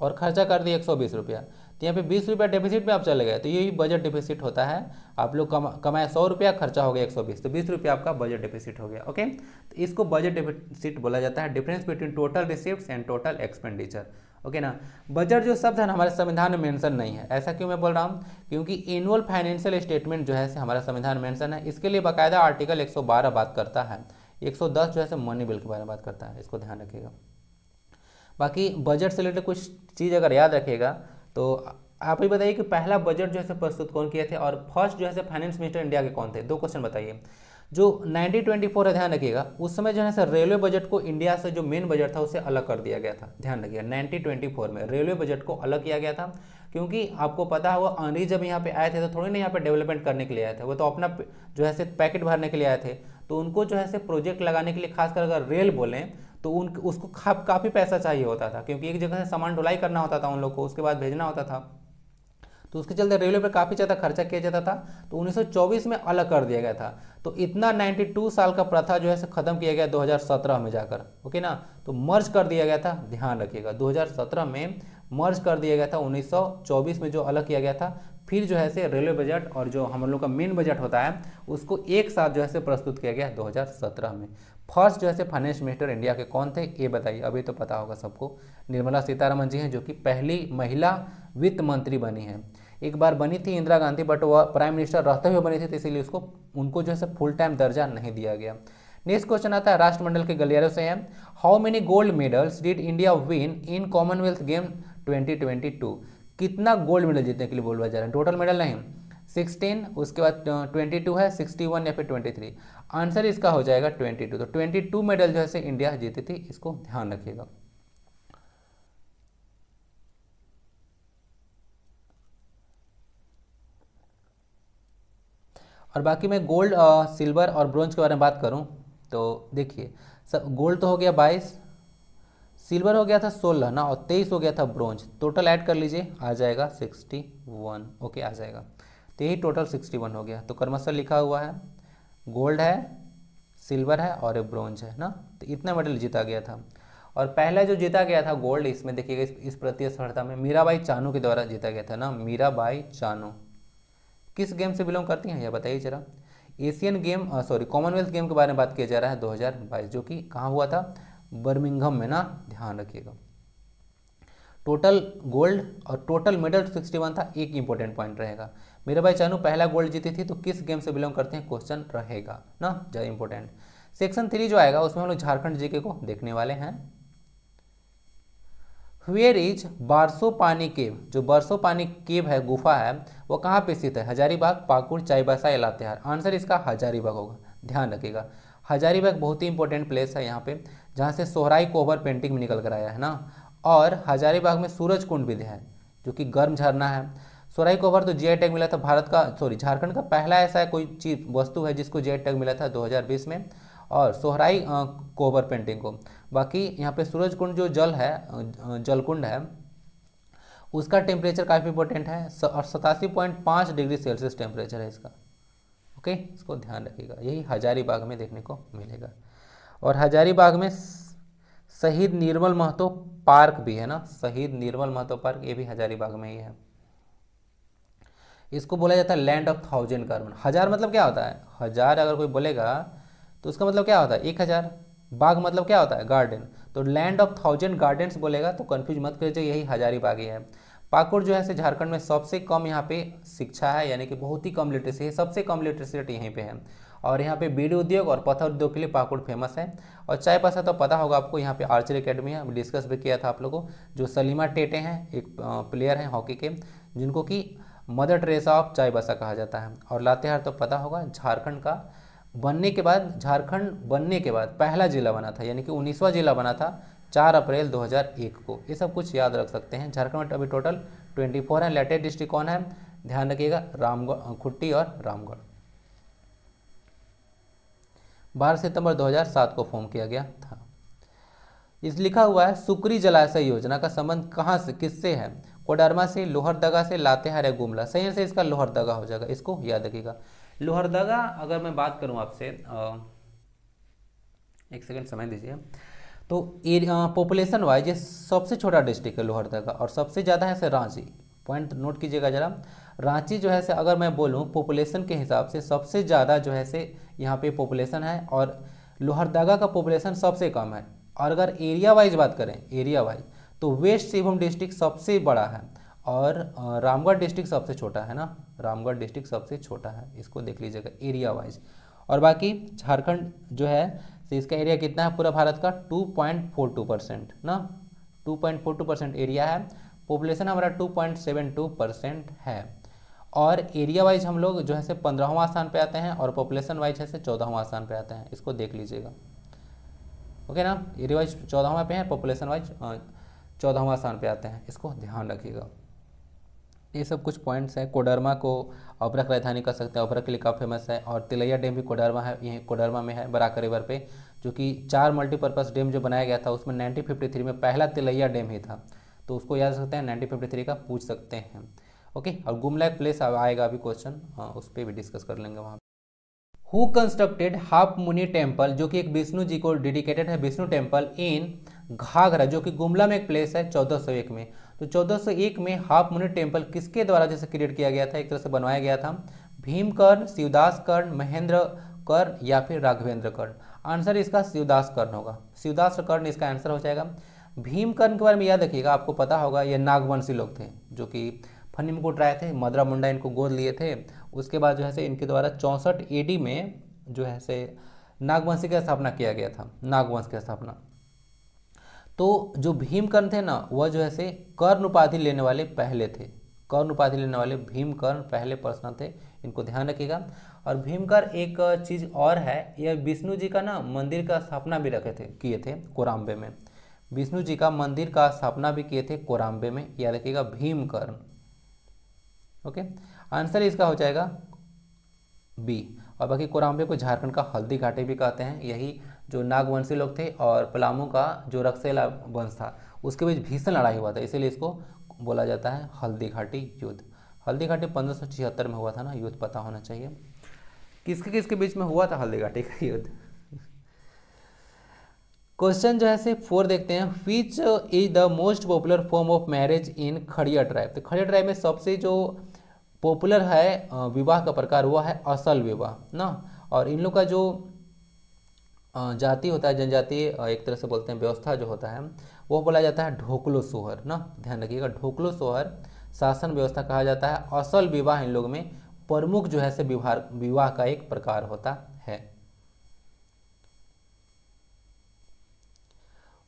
और खर्चा कर दिए एक सौ बीस रुपया। तो यहाँ पे बीस रुपया डिफिसिट में आप चले गए तो यही बजट डिफिसिट होता है। आप लोग कमा, कमाए सौ रुपया, खर्चा हो गया एक सौ बीस तो बीस रुपया आपका बजट डिफिसिट हो गया ओके तो इसको बजट डिफिसिट बोला जाता है। Difference between total receipt and total expenditure okay ना? बजट जो शब्द है ना, हमारे संविधान में मेंशन नहीं है। ऐसा क्यों मैं बोल रहा हूँ? क्योंकि एनुअल फाइनेंशियल स्टेटमेंट जो है हमारा संविधान मेंशन है। इसके लिए बाकायदा आर्टिकल 112 बात करता है। 110 जो है मनी बिल के बारे में बात करता है। इसको ध्यान रखिएगा। बाकी बजट से रिलेटेड कुछ चीज़ अगर याद रखिएगा तो आप ही बताइए कि पहला बजट जो है प्रस्तुत कौन किए थे और फ़र्स्ट जो है फाइनेंस मिनिस्टर इंडिया के कौन थे? दो क्वेश्चन बताइए। जो 1924 है, ध्यान रखिएगा, उस समय जो है सर रेलवे बजट को इंडिया से जो मेन बजट था, उसे अलग कर दिया गया था। ध्यान रखिएगा 1924 में रेलवे बजट को अलग किया गया था, क्योंकि आपको पता है वो अंग्रेज़ जब यहाँ पे आए थे तो थोड़ी ना यहाँ पे डेवलपमेंट करने के लिए आए थे। वो तो अपना जो है पैकेट भरने के लिए आए थे। तो उनको जो है प्रोजेक्ट लगाने के लिए, खासकर अगर रेल बोलें तो उन, उसको काफ़ी पैसा चाहिए होता था, क्योंकि एक जगह से सामान ढुलाई करना होता था उन लोग को, उसके बाद भेजना होता था। तो उसके चलते रेलवे पर काफ़ी ज़्यादा खर्चा किया जाता था तो 1924 में अलग कर दिया गया था। तो इतना 92 साल का प्रथा जो है ख़त्म किया गया 2017 में जाकर, ओके ना? तो मर्ज कर दिया गया था, ध्यान रखिएगा 2017 में मर्ज कर दिया गया था 1924 में जो अलग किया गया था, फिर जो है से रेलवे बजट और जो हम लोग का मेन बजट होता है, उसको एक साथ जो है से प्रस्तुत किया गया 2017 में। फ़र्स्ट जो है फाइनेंस मिनिस्टर इंडिया के कौन थे? ये बताइए। अभी तो पता होगा सबको। निर्मला सीतारमन जी हैं, जो कि पहली महिला वित्त मंत्री बनी है। एक बार बनी थी इंदिरा गांधी बट वह प्राइम मिनिस्टर रहते हुए बनी थी तो इसीलिए उसको, उनको जो है फुल टाइम दर्जा नहीं दिया गया। नेक्स्ट क्वेश्चन आता है, राष्ट्रमंडल के गलियारों से है। How many gold medals did India win in Commonwealth game 2022 कितना गोल्ड मेडल जीतने के लिए बोलवा जा रहा है? टोटल मेडल नहीं। सिक्सटीन, उसके बाद ट्वेंटी टू है, सिक्सटी वन या फिर ट्वेंटी थ्री। आंसर इसका हो जाएगा ट्वेंटी टू। तो ट्वेंटी टू मेडल जो है इंडिया जीती थी, इसको ध्यान रखिएगा। और बाकी मैं गोल्ड सिल्वर और ब्रॉन्ज के बारे में बात करूँ तो देखिए सब गोल्ड तो हो गया बाईस, सिल्वर हो गया था सोलह, ना, और तेईस हो गया था ब्रॉन्ज। टोटल ऐड कर लीजिए, आ जाएगा सिक्सटी वन। ओके, आ जाएगा। तो यही टोटल सिक्सटी वन हो गया। तो कर्मशल लिखा हुआ है गोल्ड है सिल्वर है और ब्रॉन्ज है ना? तो इतना मेडल जीता गया था। और पहला जो जीता गया था गोल्ड इसमें देखिएगा इस, इस प्रतिस्पर्धा में मीराबाई चानू के द्वारा जीता गया था ना? मीराबाई चानू। किस गेम से बिलोंग करती हैं? यह बताइए जरा। Asian game sorry Commonwealth game के बारे में बात किया जा रहा है 2022 जो कि कहाँ हुआ था? बर्मिंघम में ना? ध्यान रखिएगा। टोटल गोल्ड और टोटल मेडल 61 था एक इंपॉर्टेंट पॉइंट रहेगा। मेरे भाई चानू, पहला गोल्ड जीती थी तो किस गेम से बिलोंग करते हैं? क्वेश्चन रहेगा। ना, ज़्यादा इंपॉर्टेंट सेक्शन थ्री जो आएगा, उसमें हम लोग झारखंड जीके को देखने वाले हैं। वेयर इज़ बारसो पानी केव? जो बरसो पानी केव है, गुफा है, वो कहाँ पे स्थित है? हजारीबाग, पाकुड़, चाईबासा इलातेहार आंसर इसका हजारीबाग होगा। ध्यान रखिएगा। हजारीबाग बहुत ही इंपॉर्टेंट प्लेस है यहाँ पे, जहाँ से सोहराई कोवर पेंटिंग में निकल कर आया है ना? और हजारीबाग में सूरज कुंड भी है, जो कि गर्म झरना है। सोराई कोबर तो जीआई टैग मिला था भारत का सॉरी झारखंड का पहला ऐसा कोई चीज़, वस्तु है जिसको जीआई टैग मिला था 2020 में, और सोहराई कोबर पेंटिंग को। बाकी यहाँ पे सूरज कुंड जो जल है जलकुंड है, उसका टेम्परेचर काफ़ी इंपॉर्टेंट है और सतासी पॉइंट पाँच डिग्री सेल्सियस टेम्परेचर है इसका। ओके इसको ध्यान रखिएगा। यही हजारीबाग में देखने को मिलेगा। और हजारीबाग में शहीद निर्मल महतो पार्क भी है ना? शहीद निर्मल महतो पार्क, ये भी हजारीबाग में ही है। इसको बोला जाता है लैंड ऑफ़ थाउज़ेंड कार्बन हज़ार मतलब क्या होता है? हज़ार अगर कोई बोलेगा तो उसका मतलब क्या होता है? एक हज़ार. बाघ मतलब क्या होता है? गार्डन तो लैंड ऑफ़ थाउज़ेंड गार्डन्स बोलेगा तो कन्फ्यूज़ मत कीजिए यही हजारीबाग ही है. पाकुड़ जो है से झारखंड में सबसे कम यहाँ पे शिक्षा है, यानी कि बहुत ही कम लिटरेसी है, सबसे कम लिटरेसी रेट यहीं पे है. और यहाँ पे बीड़ी उद्योग और पत्थर उद्योग के लिए पाकुड़ फ़ेमस है. और चाय पासा तो पता होगा आपको, यहाँ पे आर्चरी अकेडमी है डिस्कस भी किया था आप लोगों को जो सलीमा टेटे हैं, एक प्लेयर हैं हॉकी के, जिनको कि मदर ट्रेसा ऑफ़ चाय बसा कहा जाता है। और लातेहार तो पता होगा, झारखंड का बनने के बाद, झारखंड बनने के बाद पहला जिला बना था, यानी कि उन्नीसवा जिला बना था चार अप्रैल 2001 को। ये सब कुछ याद रख सकते हैं। झारखंड में अभी टोटल 24 है। लेटेस्ट डिस्ट्रिक्ट कौन है? ध्यान रखिएगा, रामगढ़ खुट्टी और रामगढ़। बारह सितंबर 2007 को फॉर्म किया गया था। इस लिखा हुआ है, सुक्री जलाशय योजना का संबंध कहाँ से, किससे है? कोडरमा से लोहरदगा से लातेहार या गुमला। सही से इसका लोहरदगा हो जाएगा, इसको याद रखिएगा। लोहरदगा, अगर मैं बात करूँ आपसे एक सेकंड, समय दीजिए। तो पॉपुलेशन वाइज ये सबसे छोटा डिस्ट्रिक्ट है लोहरदगा, और सबसे ज़्यादा है से रांची। पॉइंट नोट कीजिएगा जरा। रांची जो है से, अगर मैं बोलूँ पॉपुलेशन के हिसाब से सबसे ज़्यादा जो है से, यहाँ पे पॉपुलेशन है, और लोहरदगा का पॉपुलेशन सबसे कम है। और अगर एरिया वाइज बात करें एरिया वाइज तो वेस्ट सिंहभूम डिस्ट्रिक्ट सबसे बड़ा है और रामगढ़ डिस्ट्रिक्ट सबसे छोटा है ना? रामगढ़ डिस्ट्रिक्ट सबसे छोटा है। इसको देख लीजिएगा एरिया वाइज और बाकी झारखंड जो है तो इसका एरिया कितना है पूरा भारत का? 2.42 परसेंट ना? 2.42 परसेंट एरिया है। पॉपुलेशन हमारा 2.72 परसेंट है। और एरिया वाइज हम लोग जो है से पंद्रहवा स्थान पे आते हैं और पॉपुलेशन वाइज है से चौदहवा स्थान पे आते हैं। इसको देख लीजिएगा। ओके ना? एरिया वाइज चौदहवा पे है पॉपुलेशन वाइज चौदहवा स्थान पे आते हैं। इसको ध्यान रखिएगा। ये सब कुछ पॉइंट्स हैं। कोडरमा को अभरक राजधानी कर सकते हैं। अभरक के लिए काफ़ी फ़ेमस है और तिलैया डैम भी कोडरमा है। यहीं कोडरमा में है बराकर रिवर पे, जो कि चार मल्टीपर्पज़ डैम जो बनाया गया था, उसमें 1953 में पहला तिलैया डैम ही था। तो उसको याद सकते हैं 1953 का पूछ सकते हैं। ओके और गुमला एक प्लेस आएगा अभी क्वेश्चन हाँ उस पर भी डिस्कस कर लेंगे वहाँ हु कंस्ट्रक्टेड हाफ़ मुनि टेंपल जो कि एक विष्णु जी को डेडिकेटेड है। विष्णु टेंपल इन घाघरा जो कि गुमला में एक प्लेस है 1401 में। तो 1401 में हाफ़ मुनि टेंपल किसके द्वारा जैसे क्रिएट किया गया था? एक तरह से बनवाया गया था। भीमकर्ण शिवदास कर्ण महेंद्र कर्ण या फिर राघवेंद्र कर्ण आंसर इसका शिवदास कर्ण होगा। शिवदास कर्ण इसका आंसर हो जाएगा। भीमकर्ण के बारे में याद रखिएगा, आपको पता होगा, ये नागवंशी लोग थे, जो कि फनी मुकुट राय थे, मदरा मुंडा इनको गोद लिए थे। उसके बाद जो है से इनके द्वारा चौंसठ एडी में जो है से नागवंशी की स्थापना किया गया था, नागवंश की स्थापना। तो जो भीमकर्ण थे ना, वह जो है से कर्ण उपाधि लेने वाले पहले थे। कर्ण उपाधि लेने वाले भीमकर्ण पहले पर्सन थे, इनको ध्यान रखिएगा। और भीमकर्ण एक चीज़ और है, यह विष्णु जी का ना मंदिर का स्थापना भी रखे थे, किए थे कोराम्बे में। विष्णु जी का मंदिर का स्थापना भी किए थे कोराम्बे में, याद रखिएगा भीमकर्ण। ओके? आंसर इसका हो जाएगा बी। और बाकी कोराम्बे को झारखंड का हल्दी घाटी भी कहते हैं, यही जो नागवंशी लोग थे और पलामू का जो रक्सेला वंश था, उसके बीच भीषण लड़ाई हुआ था। इसीलिए इसको बोला जाता है हल्दी घाटी युद्ध। हल्दी घाटी पंद्रह में हुआ था ना, युद्ध पता होना चाहिए। किसके किसके बीच में हुआ था हल्दी घाटी का युद्ध? क्वेश्चन जो है से फोर देखते हैं। Which is the most popular form of marriage in Kharia tribe तो खड़िया ट्राइब में सबसे जो पॉपुलर है विवाह का प्रकार वो है असल विवाह, ना? और इन लोग का जो जाति होता है, जनजाति एक तरह से बोलते हैं व्यवस्था जो होता है, वो बोला जाता है ढोकलो सोहर, ना? ध्यान रखिएगा, ढोकलो सोहर शासन व्यवस्था कहा जाता है। असल विवाह इन लोगों में प्रमुख जो है से विवाह विवाह का एक प्रकार होता है।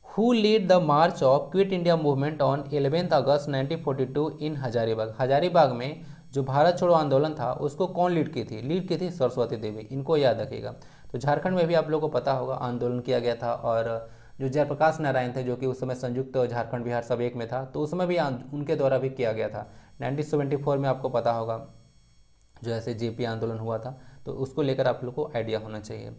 Who lead the march of quit India movement on 11 August 1942 in Hazaribagh Hazaribagh में जो भारत छोड़ो आंदोलन था, उसको कौन लीड की थी? लीड की थी सरस्वती देवी। इनको याद रखिएगा। तो झारखंड में भी आप लोगों को पता होगा, आंदोलन किया गया था और जो जयप्रकाश नारायण थे, जो कि उस समय संयुक्त झारखंड बिहार सब एक में था तो उस समय भी उनके द्वारा भी किया गया था। 1974 में आपको पता होगा, जो ऐसे जेपी आंदोलन हुआ था तो उसको लेकर आप लोग को आइडिया होना चाहिए।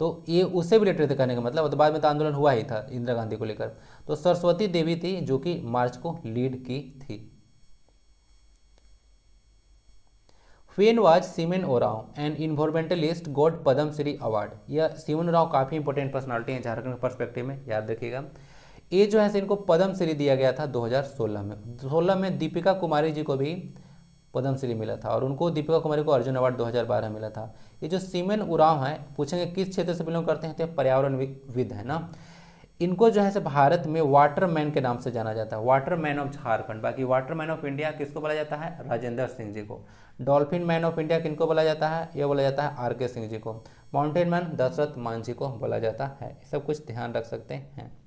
तो ये उससे भी रिलेटेड कहने का मतलब तो बाद में तो आंदोलन हुआ ही था, इंदिरा गांधी को लेकर। तो सरस्वती देवी थी, जो कि मार्च को लीड की थी। फेन was Simon Oraon and environmentalist got Padma Shri award यह सीमन ओराव काफ़ी इंपॉर्टेंट पर्सनालिटी है, झारखंड के परस्पेक्टिव में, याद रखिएगा। ये जो है, इनको पद्म श्री दिया गया था 2016 में। 16 में दीपिका कुमारी जी को भी पद्म श्री मिला था और उनको दीपिका कुमारी को अर्जुन अवार्ड 2012 मिला था। ये जो सीमेन उराव हैं, पूछेंगे किस क्षेत्र से बिलोंग करते हैं तो पर्यावरण विद है ना। इनको जो है भारत में वाटरमैन के नाम से जाना जाता है। Waterman of Jharkhand. बाकी वाटरमैन ऑफ़ इंडिया किसको बोला जाता है? राजेंद्र सिंह जी को। डॉल्फिन मैन ऑफ़ इंडिया किनको बोला जाता है? यह बोला जाता है आर के सिंह जी को। माउंटेन मैन दशरथ मान जी को बोला जाता है। सब कुछ ध्यान रख सकते हैं।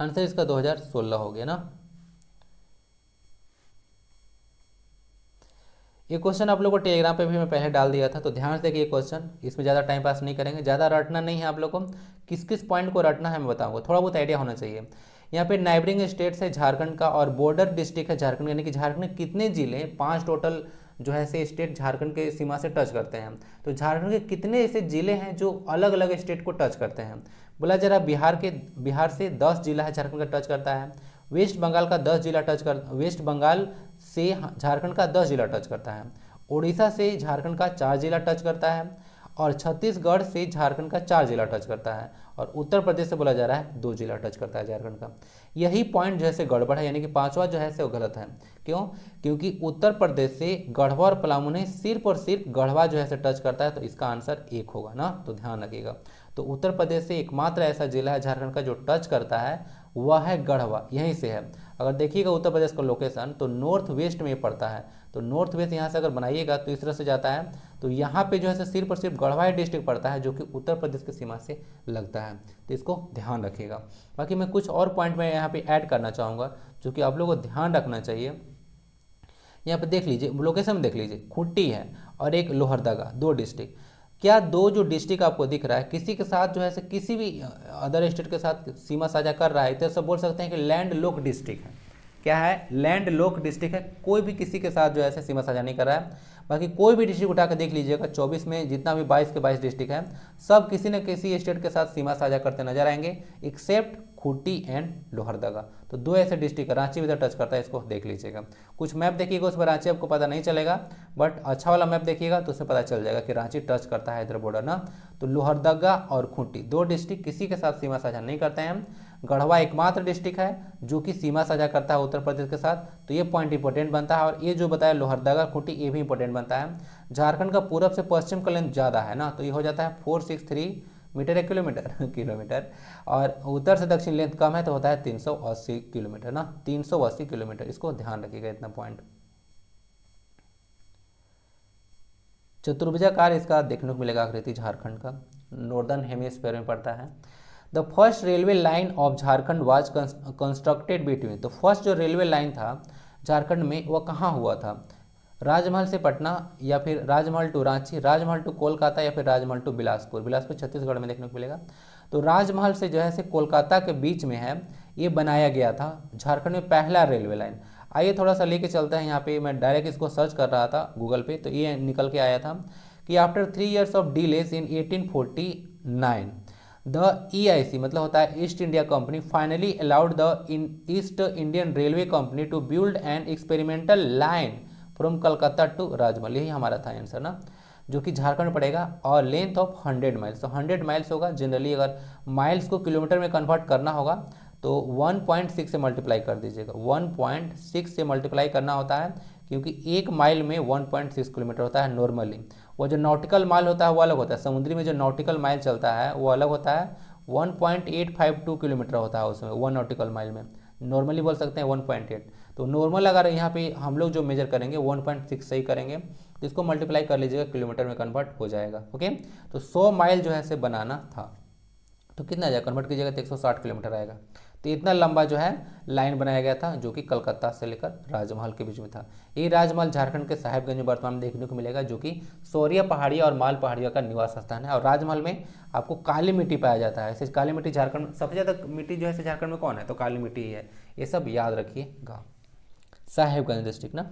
आंसर इसका 2016 हो गया ना। ये क्वेश्चन आप लोग को टेलीग्राम पे भी मैं पहले डाल दिया था तो ध्यान से देखिए क्वेश्चन इसमें ज़्यादा टाइम पास नहीं करेंगे, ज़्यादा रटना नहीं है आप लोग को किस किस पॉइंट को रटना है मैं बताऊँगा थोड़ा बहुत आइडिया होना चाहिए। यहाँ पे नाइबरिंग स्टेट्स है झारखंड का और बॉर्डर डिस्ट्रिक्ट है झारखंड, यानी कि झारखंड में कितने ज़िले, पाँच टोटल जो है से स्टेट झारखंड के सीमा से टच करते हैं। तो झारखंड के कितने ऐसे ज़िले हैं जो अलग अलग स्टेट को टच करते हैं? बोला जरा बिहार के, बिहार से दस जिला है झारखंड का टच करता है, वेस्ट बंगाल का दस जिला टच कर, वेस्ट बंगाल से झारखंड का दस जिला टच करता है। उड़ीसा से झारखंड का चार जिला टच करता है और छत्तीसगढ़ से झारखंड का चार जिला टच करता है और उत्तर प्रदेश से बोला जा रहा है दो जिला टच करता है झारखंड का। यही पॉइंट जो है से गड़बड़ है, यानी कि पांचवा जो है से वो गलत है। क्यों? क्योंकि उत्तर प्रदेश से गढ़वा और पलामू ने सिर्फ़ और सिर्फ़ गढ़वा जो है से टच करता है तो इसका आंसर एक होगा ना? तो ध्यान रखिएगा। तो उत्तर प्रदेश से एकमात्र ऐसा जिला है झारखंड का जो टच करता है, वह है गढ़वा, यहीं से है। अगर देखिएगा उत्तर प्रदेश का लोकेशन तो नॉर्थ वेस्ट में पड़ता है। तो नॉर्थ वेस्ट यहाँ से अगर बनाइएगा तो इस तरह से जाता है। तो यहाँ पे जो है सिर्फ़ और सिर्फ़ गढ़वाई डिस्ट्रिक्ट पड़ता है, जो कि उत्तर प्रदेश की सीमा से लगता है। तो इसको ध्यान रखिएगा। बाकी मैं कुछ और पॉइंट में यहाँ पे ऐड करना चाहूँगा, जो कि आप लोगों को ध्यान रखना चाहिए। यहाँ पे देख लीजिए लोकेशन देख लीजिए खुट्टी है और एक लोहरदगा, दो डिस्ट्रिक्ट क्या दो जो डिस्ट्रिक्ट आपको दिख रहा है, किसी के साथ जो है किसी भी अदर स्टेट के साथ सीमा साझा कर रहा है तो सब बोल सकते हैं कि लैंड लोक डिस्ट्रिक्ट है। क्या है? लैंड लोक डिस्ट्रिक्ट है। कोई भी किसी के साथ जो है सीमा साझा नहीं कर रहा है। बाकी कोई भी डिस्ट्रिक्ट उठा कर देख लीजिएगा 24 में जितना भी 22 के 22 डिस्ट्रिक्ट है, सब किसी न किसी स्टेट के साथ सीमा साझा करते नज़र आएँगे एक्सेप्ट खूंटी एंड लोहरदगा। तो दो ऐसे डिस्ट्रिक्ट रांची भी टच करता है, इसको देख लीजिएगा। कुछ मैप देखिएगा, उसमें रांची आपको पता नहीं चलेगा बट अच्छा वाला मैप देखिएगा तो उससे पता चल जाएगा कि रांची टच करता है इधर बॉर्डर ना। तो लोहरदगा और खूंटी, दो डिस्ट्रिक्ट किसी के साथ सीमा साझा नहीं करते हैं। गढ़वा एकमात्र डिस्ट्रिक्ट है, जो कि सीमा साझा करता है उत्तर प्रदेश के साथ। तो ये पॉइंट इंपॉर्टेंट बनता है और ये जो बताया लोहरदगा, खूंटी, ये भी इंपॉर्टेंट बनता है। झारखंड का पूरब से पश्चिम का लेंथ ज़्यादा है ना तो ये हो जाता है फोर सिक्स थ्री मीटर एक किलोमीटर किलोमीटर। और उत्तर से दक्षिण लेंथ कम है तो होता है तीन सौ अस्सी किलोमीटर ना, तीन सौ अस्सी किलोमीटर। इसको ध्यान रखिएगा इतना पॉइंट चतुर्भुजाकार इसका देखने को मिलेगा आकृति झारखंड का। नॉर्दर्न हेमिस्फेयर में पड़ता है। The first railway line of Jharkhand was constructed between तो फ़र्स्ट जो रेलवे लाइन था झारखंड में वह कहाँ हुआ था? राजमहल से पटना या फिर राजमहल to Ranchi, Rajmahal to Kolkata या फिर राजमहल टू बिलासपुर? बिलासपुर छत्तीसगढ़ में देखने को मिलेगा। तो राजमहल से जो है से कोलकाता के बीच में है, ये बनाया गया था झारखंड में पहला रेलवे लाइन आइए थोड़ा सा लेके चलते हैं, यहाँ पे मैं डायरेक्ट इसको सर्च कर रहा था गूगल पे तो ये निकल के आया था कि after three years of delays in 1849 the EIC मतलब होता है East India company finally allowed the East Indian railway company to build an experimental line from Calcutta to Rajmahal. यही हमारा था आंसर ना, जो कि झारखंड पड़ेगा और लेंथ ऑफ़ हंड्रेड माइल्स। तो हंड्रेड माइल्स होगा, जनरली अगर माइल्स को किलोमीटर में कन्वर्ट करना होगा तो 1.6 से मल्टीप्लाई कर दीजिएगा। 1.6 से मल्टीप्लाई करना होता है, क्योंकि एक माइल में 1.6 किलोमीटर होता है नॉर्मली। वो जो नॉटिकल माइल होता है, वो अलग होता है। समुद्री में जो नॉटिकल माइल चलता है, वो अलग होता है। 1.852 किलोमीटर होता है उसमें वन नॉटिकल माइल में। नॉर्मली बोल सकते हैं 1.8 तो नॉर्मल अगर यहाँ पे हम लोग जो मेजर करेंगे 1.6 सही करेंगे तो इसको मल्टीप्लाई कर लीजिएगा, किलोमीटर में कन्वर्ट हो जाएगा ओके तो 100 माइल जो है से बनाना था। तो कितना आ जाएगा? कन्वर्ट कीजिएगा तो 160 किलोमीटर आएगा। तो इतना लंबा जो है लाइन बनाया गया था, जो कि कलकत्ता से लेकर राजमहल के बीच में था। ये राजमहल झारखंड के साहेबगंज में वर्तमान देखने को मिलेगा, जो कि सौरिया पहाड़िया और माल पहाड़ियों का निवास स्थान है। और राजमहल में आपको काली मिट्टी पाया जाता है। ऐसे काली मिट्टी झारखंड सबसे ज़्यादा मिट्टी जो है झारखंड में कौन है? तो काली मिट्टी ही ये सब याद रखिएगा। साहेबगंज डिस्ट्रिक्ट ना।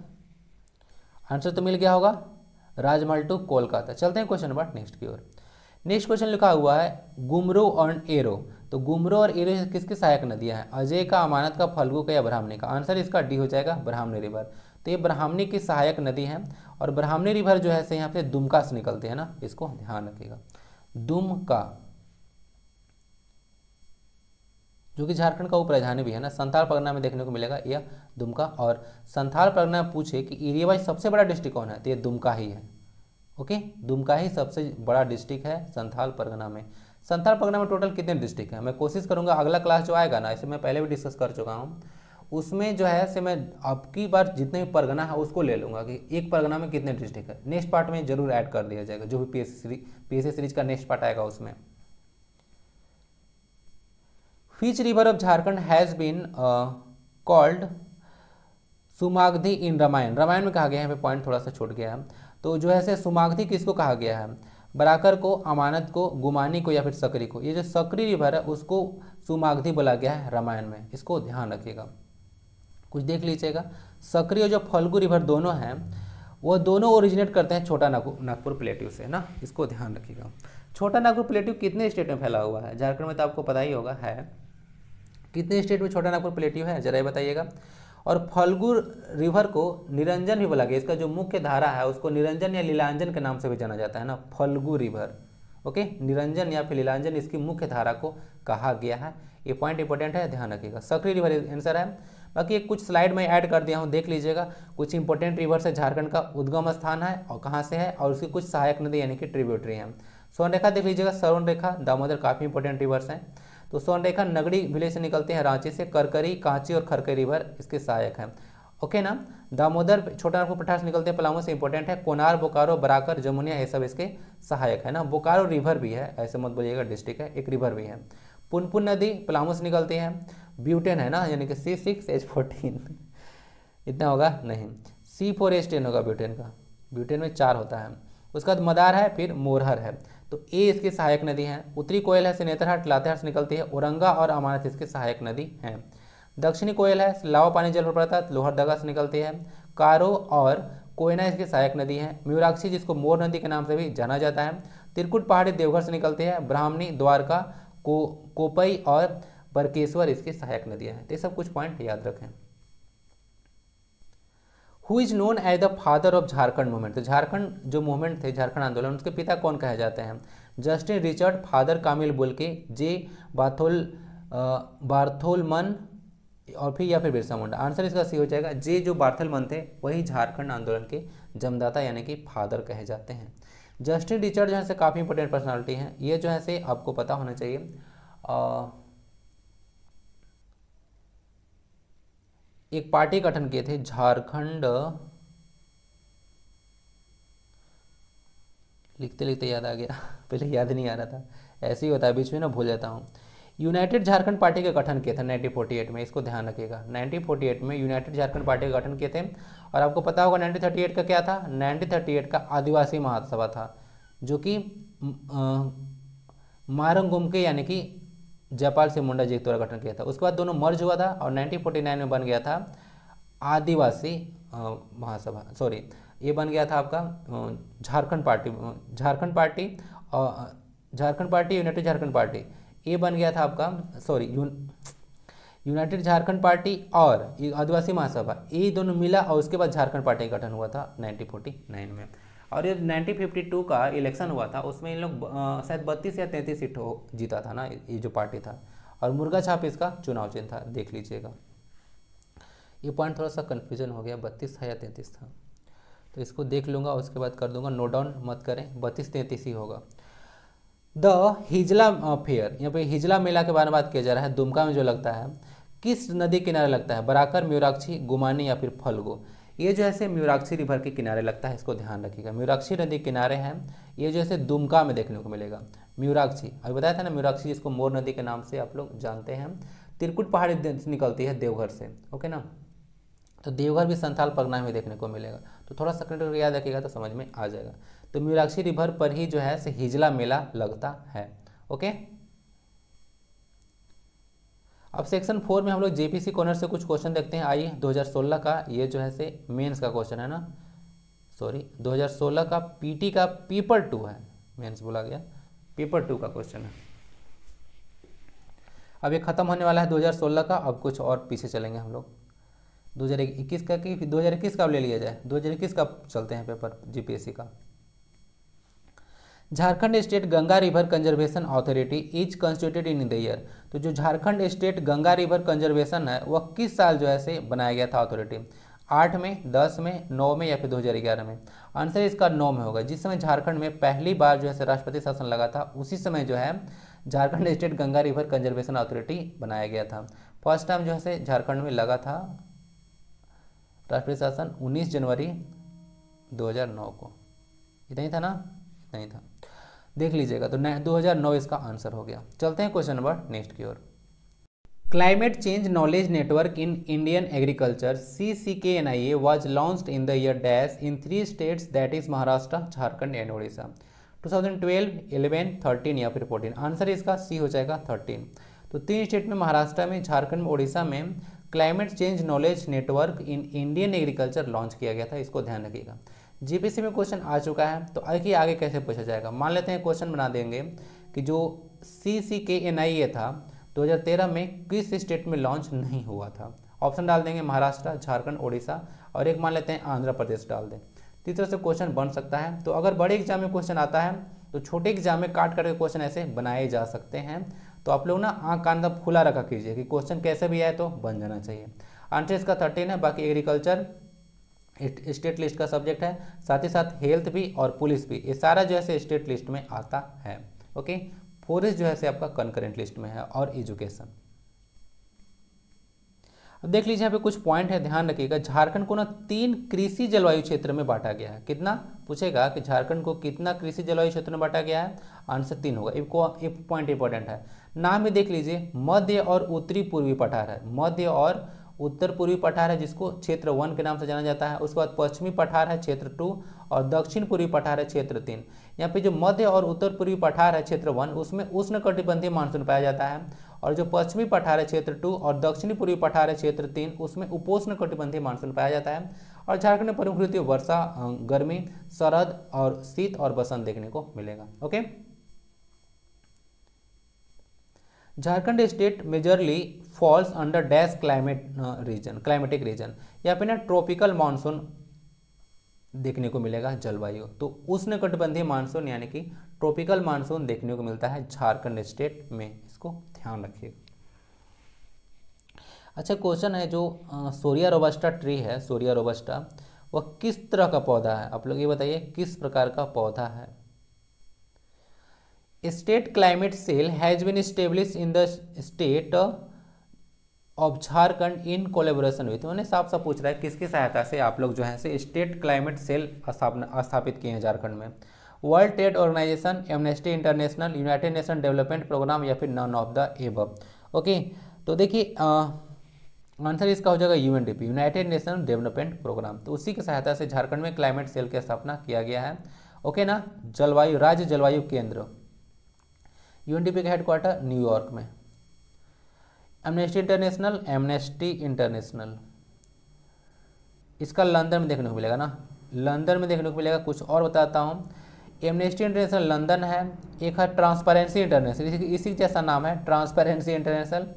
आंसर तो मिल गया होगा, राजमहल टू कोलकाता। चलते हैं क्वेश्चन नंबर नेक्स्ट की ओर। नेक्स्ट क्वेश्चन लिखा हुआ है, गुमरो और एरो। तो गुमरो और एरो किसकी सहायक नदियाँ हैं? अजय का, अमानत का, फल्गु का या ब्राह्मणी का? आंसर इसका डी हो जाएगा ब्राह्मणी रिवर। तो ये ब्राह्मणी की सहायक नदी है और ब्राह्मणी रिवर जो है, से यहाँ पे दुमका से निकलते हैं ना, इसको ध्यान रखिएगा। दुमका, जो कि झारखंड का उप राजधानी भी है ना, संथाल परगना में देखने को मिलेगा यह दुमका। और संथाल परगना पूछे कि एरिया सबसे बड़ा डिस्ट्रिक्ट कौन है? तो ये दुमका ही है। ओके? दुमका ही सबसे बड़ा डिस्ट्रिक्ट है संथाल परगना में। संथाल परगना में टोटल कितने डिस्ट्रिक्ट हैं? मैं कोशिश करूँगा अगला क्लास जो आएगा ना, इसे मैं पहले भी डिस्कस कर चुका हूँ, उसमें जो है से मैं अब की बार जितने भी परगना है, उसको ले लूँगा कि एक परगना में कितने डिस्ट्रिक्ट है। नेक्स्ट पार्ट में ज़रूर ऐड कर दिया जाएगा, जो भी पी एस सीरीज़ का नेक्स्ट पार्ट आएगा उसमें। Which river of Jharkhand has been called Sumagadhi in Ramayana Ramayana में कहा गया है पॉइंट थोड़ा सा छूट गया। है तो जो है से सुमागधी किसको कहा गया है? बराकर को, अमानत को, गुमानी को या फिर सकरी को। ये जो सकरी रिवर है, उसको सुमागधी बोला गया है रामायण में। इसको ध्यान रखिएगा। कुछ देख लीजिएगा। सकरी और जो फल्गु रिवर दोनों हैं, वो दोनों ओरिजिनेट करते हैं छोटा नागपुर नागपुर प्लेट्यू से ना? इसको ध्यान रखिएगा। छोटा नागपुर प्लेट्यू कितने स्टेट में फैला हुआ है? झारखंड में तो आपको पता ही होगा, है। कितने स्टेट में छोटा नागपुर प्लेटिव है? जरा बताइएगा। और फल्गु रिवर को निरंजन भी बोला गया। इसका जो मुख्य धारा है, उसको निरंजन या लीलांजन के नाम से भी जाना जाता है ना, फल्गु रिवर। ओके? निरंजन या फिर लीलांजन, इसकी मुख्य धारा को कहा गया है। ये पॉइंट इंपॉर्टेंट है, ध्यान रखिएगा। सक्रिय रिवर आंसर है। बाकी कुछ स्लाइड में ऐड कर दिया हूँ, देख लीजिएगा। कुछ इंपॉर्टेंट रिवर्स है झारखंड का उद्गम स्थान है और कहाँ से है, और उसकी कुछ सहायक नदी यानी कि ट्रिब्यूटरी है। स्वर्ण रेखा देख लीजिएगा। स्वर्ण रेखा दामोदर काफ़ी इंपॉर्टेंट रिवर्स हैं। तो सोनरेखा नगड़ी विलेज से निकलते हैं रांची से, करकरी, कांची और खरकरी रिवर इसके सहायक हैं। ओके ना? दामोदर छोटा नागपुर पठार से निकलते हैं, पलामू से इंपॉर्टेंट है। कोनार, बोकारो, बराकर, जमुनिया, ये सब इसके सहायक है ना? बोकारो रिवर भी है, ऐसे मत बोलिएगा डिस्ट्रिक्ट है, एक रिवर भी है। पुनपुन नदी, पलामू से निकलती है। ब्यूटेन है ना? यानी कि सी सिक्स एच फोर्टीन इतना होगा? नहीं। सी फोर एच टेन होगा ब्यूटेन का। ब्यूटेन में चार होता है। उसके बाद मदार है, फिर मोरहर है। तो ए इसकी सहायक नदी है। उत्तरी कोयल है से नेतरहाट लातेहार से निकलती है। औरंगा और अमानत इसकी सहायक नदी है। दक्षिणी कोयल है लावा पानी जल प्रपात लोहरदगा से निकलती है। कारो और कोयना इसकी सहायक नदी है। म्यूराक्षी जिसको मोर नदी के नाम से भी जाना जाता है। त्रिकुट पहाड़ी देवघर से निकलती है। ब्राह्मणी, द्वारका, को, कोपई और बरकेश्वर इसकी सहायक नदियाँ हैं। तो ये सब कुछ पॉइंट याद रखें। Who is known as the father of Jharkhand movement तो झारखंड जो मूवमेंट थे झारखंड आंदोलन उसके पिता कौन कहे जाते हैं? जस्टिन रिचर्ड फादर कामिल बोल के जे बाथोल बार्थोलमन और फिर या फिर बिरसा मुंडा। आंसर इसका सी हो जाएगा। जे जो बार्थलमन थे वही झारखंड आंदोलन के जमदाता यानी कि फादर कहे जाते हैं। जस्टिन रिचर्ड जो है से काफ़ी इंपॉर्टेंट पर्सनालिटी हैं। ये जो है से आपको पता होना चाहिए। आ, एक पार्टी गठन किए थे झारखंड। लिखते लिखते याद आ गया। पहले याद नहीं आ रहा था। ऐसे ही होता है, बीच में ना भूल जाता हूँ। यूनाइटेड झारखंड पार्टी का गठन किया था 1948 में, इसको ध्यान रखिएगा। 1948 में यूनाइटेड झारखंड पार्टी का गठन किए थे। और आपको पता होगा 1938 का क्या था? 1938 का आदिवासी महासभा था, जो कि मारंगुम के यानी कि जयपाल सिंह मुंडा जी द्वारा गठन किया था। उसके बाद दोनों मर्ज हुआ था और 1949 में बन गया था आदिवासी महासभा सॉरी ये बन गया था आपका झारखंड पार्टी झारखंड पार्टी और Jharkhand party, united Jharkhand party, ये बन गया था आपका सॉरी यूनाइटेड झारखंड पार्टी और आदिवासी महासभा, ये दोनों मिला और उसके बाद झारखंड पार्टी का गठन हुआ था 1949 में। और ये 1952 का इलेक्शन हुआ था, उसमें इन लोग शायद बत्तीस या तैंतीस सीट जीता था ना, ये जो पार्टी था। और मुर्गा छाप इसका चुनाव चिन्ह था, देख लीजिएगा। ये पॉइंट थोड़ा सा कन्फ्यूज़न हो गया, बत्तीस था या तैंतीस था? तो इसको देख लूँगा, उसके बाद कर दूँगा नो डाउन मत करें, बत्तीस तैंतीस ही होगा। द हिजला फेयर, यहाँ पे हिजला मेला के बारे में बात किया जा रहा है, दुमका में जो लगता है, किस नदी किनारे लगता है, बराकर म्यूराक्षी गुमानी या फिर फल्गु? ये जो है म्यूराक्षी रिवर के किनारे लगता है, इसको ध्यान रखिएगा। म्यूराक्षी नदी किनारे हैं, ये जो है दुमका में देखने को मिलेगा। म्यूराक्षी अभी बताया था ना म्यूराक्षी जिसको मोर नदी के नाम से आप लोग जानते हैं। तिरकुट पहाड़ी निकलती है देवघर से, ओके ना? तो देवघर भी संथाल परगना में देखने को मिलेगा। तो थोड़ा सा याद रखिएगा तो समझ में आ जाएगा। तो म्यूराक्षी रिवर पर ही जो है से हिजला मेला लगता है, ओके? अब सेक्शन फोर में हम लोग जेपीसी कॉर्नर से कुछ क्वेश्चन देखते हैं। आइए 2016 का, ये जो है से मेंस का क्वेश्चन है ना? सॉरी 2016 का पीटी का पेपर टू है। मेंस बोला गया। पेपर टू का क्वेश्चन है। अब ये खत्म होने वाला है 2016 का। अब कुछ और पीछे चलेंगे हम लोग। 2021 का कि 2021 का ले लिया जाए। 2021 का चलते हैं पेपर जीपीएससी का? Jharkhand state Ganga river conservation authority is constituted in the year. तो जो Jharkhand state Ganga river conservation है, वह किस साल जो है से बनाया गया था अथॉरिटी आठ में, दस में, नौ में या फिर 2011 में? आंसर इसका नौ में होगा। जिस समय झारखंड में पहली बार जो है राष्ट्रपति शासन लगा था, उसी समय जो है Jharkhand state Ganga river conservation authority बनाया गया था। फ़र्स्ट टाइम जो है झारखंड में लगा था राष्ट्रपति शासन 19 जनवरी 2009 को। इतना ही था ना? नहीं था। देख लीजिएगा तो 2009 इसका आंसर हो गया। चलते हैं क्वेश्चन नंबर नेक्स्ट की ओर। Climate change knowledge network in Indian agriculture C C K N I A was launch in the year dash in three states that is Maharashtra Jharkhand and Orissa 2012, 11, 13 या फिर 14 answer इसका C हो जाएगा 13 तो तीन state में महाराष्ट्र में झारखंड में उड़ीसा में climate change knowledge network in Indian agriculture launch किया गया था इसको ध्यान रखिएगा। जीपीसी में क्वेश्चन आ चुका है तो आगे आगे कैसे पूछा जाएगा? मान लेते हैं क्वेश्चन बना देंगे कि जो सी सी के एन आई ए था 2013 में किस स्टेट में लॉन्च नहीं हुआ था? ऑप्शन डाल देंगे महाराष्ट्र, झारखंड, ओडिशा और एक मान लेते हैं आंध्र प्रदेश डाल दें। तीसरे से क्वेश्चन बन सकता है। तो अगर बड़े एग्ज़ाम में क्वेश्चन आता है तो छोटे एग्ज़ाम में काट करके क्वेश्चन ऐसे बनाए जा सकते हैं। तो आप लोग ना आँख कान तब खुला रखा कीजिए कि क्वेश्चन कैसे भी आए तो बन जाना चाहिए। आंसर इसका थर्टीन है, बाकी एग्रीकल्चर स्टेट लिस्ट का सब्जेक्ट है, साथ ही साथ हेल्थ भी और पुलिस भी, ये सारा जो है स्टेट लिस्ट में आता है, ओके? फॉरेस्ट जो है से आपका कंकरेंट लिस्ट में है और एजुकेशन अब देख लीजिए यहाँ पे कुछ पॉइंट है, ध्यान रखिएगा, झारखंड को ना तीन कृषि जलवायु क्षेत्र में बांटा गया है। कितना? पूछेगा कि झारखंड को कितना कृषि जलवायु क्षेत्र में बांटा गया है? आंसर तीन होगा, एक पॉइंट इंपॉर्टेंट है। नाम में देख लीजिए, मध्य और उत्तरी पूर्वी पठार है, मध्य और उत्तर पूर्वी पठार है, जिसको क्षेत्र वन के नाम से जाना जाता है। उसके बाद पश्चिमी पठार है, क्षेत्र टू, और दक्षिण पूर्वी पठार है, क्षेत्र तीन। यहाँ पे जो मध्य और उत्तर पूर्वी पठार है, क्षेत्र वन, उसमें उष्ण कटिबंधीय मानसून पाया जाता है। और जो पश्चिमी पठार है, क्षेत्र टू, और दक्षिणी पूर्वी पठार है, क्षेत्र तीन, उसमें उपोष्ण कटिबंधीय मानसून पाया जाता है। और झारखंड में प्रमुख ऋतु वर्षा गर्मी, शरद और शीत और बसंत देखने को मिलेगा। Okay? Jharkhand state majorly falls under dash climate region climatic region या फिर ना ट्रॉपिकल मानसून देखने को मिलेगा जलवायु। तो उष्ण कटिबंधीय मानसून यानी कि ट्रॉपिकल मानसून देखने को मिलता है झारखंड स्टेट में। इसको ध्यान रखिए। अच्छा क्वेश्चन है जो सोरिया रोबस्टा ट्री है, सोरिया रोबस्टा, वह किस तरह का पौधा है? आप लोग ये बताइए, किस प्रकार का पौधा है? State climate cell has been establish in the state of Jharkhand in collaboration with उन्होंने साफ़ साफ़ पूछ रहा है किसकी सहायता से आप लोग जो है से स्टेट क्लाइमेट सेल स्थापित किए हैं झारखंड में। World trade organisation Amnesty International United Nation development programme या फिर none of the above okay तो देखिए आंसर इसका हो जाएगा UNDP United Nation development programme तो उसी की सहायता से झारखंड में क्लाइमेट सेल की स्थापना किया गया है। ओके ना? जलवायु राज्य जलवायु केंद्र। यूएनडीपी का हेडक्वार्टर न्यूयॉर्क में। एमनेस्टी इंटरनेशनल एमनेस्टी इंटरनेशनल इसका लंदन में देखने को मिलेगा ना? लंदन में देखने को मिलेगा, कुछ और बताता हूँ। एमनेस्टी इंटरनेशनल लंदन है, एक है ट्रांसपेरेंसी इंटरनेशनल इसी जैसा नाम है ट्रांसपेरेंसी इंटरनेशनल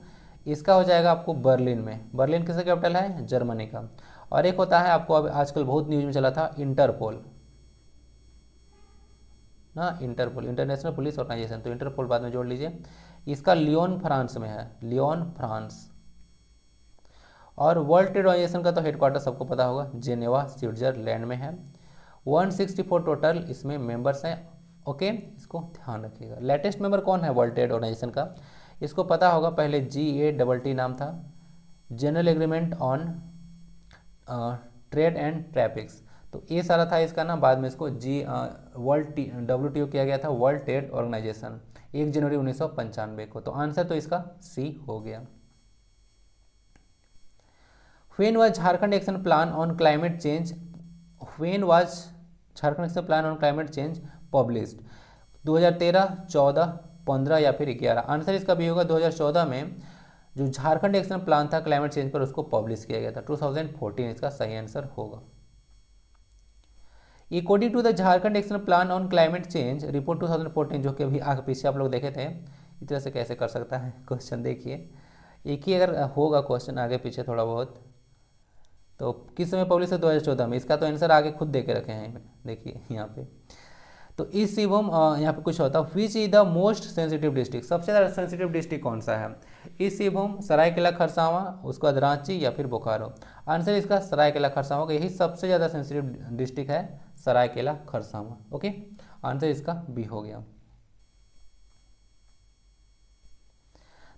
इसका हो जाएगा आपको बर्लिन में। बर्लिन किसका कैपिटल है? जर्मनी का। और एक होता है, आपको अब आजकल बहुत न्यूज़ में चला था इंटरपोल ना इंटरपोल इंटरनेशनल पुलिस ऑर्गेनाइजेशन तो इंटरपोल बाद में जोड़ लीजिए। इसका लियोन फ्रांस में है, लियोन फ्रांस। और वर्ल्ड ट्रेड ऑर्गेनाइजेशन का तो हेडक्वार्टर सबको पता होगा, जेनेवा, स्विट्जरलैंड में है। 164 टोटल इसमें मेंबर्स हैं। ओके इसको ध्यान रखिएगा। लेटेस्ट मेंबर कौन है वर्ल्ड ट्रेड ऑर्गेनाइजेशन का? इसको पता होगा, पहले जी ए डबल टी नाम था। General agreement on trade and tariffs तो ये सारा था इसका ना, बाद में इसको जी वर्ल्ड टी डब्ल्यू किया गया था वर्ल्ड ट्रेड ऑर्गेनाइजेशन एक जनवरी उन्नीस सौ पंचानबे को। तो आंसर तो इसका सी हो गया। When was Jharkhand action plan on climate change when was Jharkhand action plan on climate change published 2013, 14, 15 या फिर 11 आंसर इसका भी होगा 2014 में। जो झारखंड एक्शन प्लान था क्लाइमेट चेंज पर उसको पब्लिश किया गया था। 2014 इसका सही आंसर होगा। According to the Jharkhand action plan on climate change report 2014 जो कि अभी आगे पीछे आप लोग देखे थे, इस तरह से कैसे कर सकता है? क्वेश्चन देखिए। एक ही अगर होगा क्वेश्चन आगे पीछे थोड़ा बहुत तो किस समय पब्लिश है? दो में। इसका तो आंसर आगे खुद दे के रखे हैं। देखिए, यहाँ पे। तो इस शिवम यहाँ पे कुछ होता है। Which is the most sensitive district सबसे ज़्यादा सेंसिटिव डिस्ट्रिक्ट कौन सा है? इस शिवभूम सरायकेला, खरसावा, उसके बाद रांची या फिर बोकारो? आंसर इसका सरायकेला, खरसावा का। यही सबसे ज़्यादा सेंसिटिव डिस्ट्रिक्ट है। सरायकेला खरसावा. ओके आंसर इसका बी हो गया.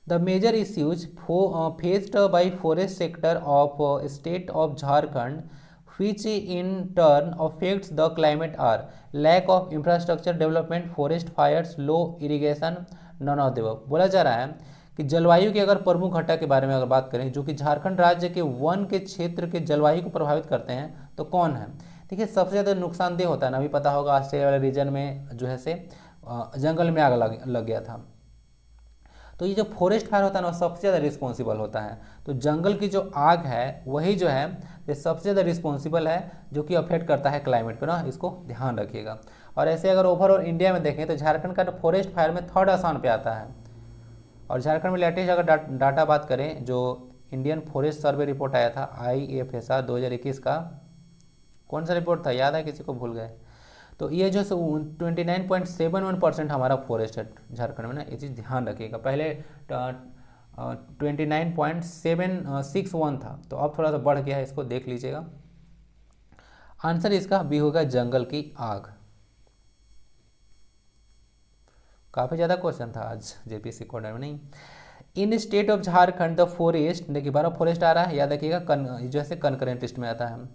The major issues faced by forest sector of state of Jharkhand which in turn affects the climate are lack of infrastructure development, forest fires, low irrigation, none of the above. बोला जा रहा है कि जलवायु के अगर प्रमुख घटक के बारे में अगर बात करें, जो कि झारखंड राज्य के वन के क्षेत्र के जलवायु को प्रभावित करते हैं तो कौन है? देखिए सबसे ज़्यादा नुकसानदेह होता है ना अभी पता होगा ऑस्ट्रेलिया वाले रीजन में जो है से जंगल में आग लग, लग गया था। तो ये जो फॉरेस्ट फायर होता है ना वो सबसे ज़्यादा रिस्पॉन्सिबल होता है। तो जंगल की जो आग है वही जो है ये सबसे ज़्यादा रिस्पॉन्सिबल है जो कि अफेक्ट करता है क्लाइमेट पर ना इसको ध्यान रखिएगा। और ऐसे अगर ओवरऑल इंडिया में देखें तो झारखंड का फॉरेस्ट फायर में थर्ड आसान पर आता है। और झारखंड में लेटेस्ट अगर डा, डाटा बात करें जो इंडियन फॉरेस्ट सर्वे रिपोर्ट आया था आई एफ़ एस आर दो हज़ार इक्कीस का कौन सा रिपोर्ट था? याद है? किसी को भूल गए। तो ये जो ट्वेंटी परसेंट हमारा फॉरेस्ट है, झारखंड में ना, ये चीज़ ध्यान रखिएगा। पहले ट्वेंटी नाइन था। तो अब थोड़ा सा बढ़ गया है, इसको देख लीजिएगा। आंसर इसका बी होगा जंगल की आग। काफ़ी ज़्यादा क्वेश्चन था आज जेपीसी कोडर में नहीं। In state of Jharkhand the forest देखिए, बारह फॉरेस्ट आ रहा है, याद रखिएगा, कन जो है कनकरेंट लिस्ट में आता है।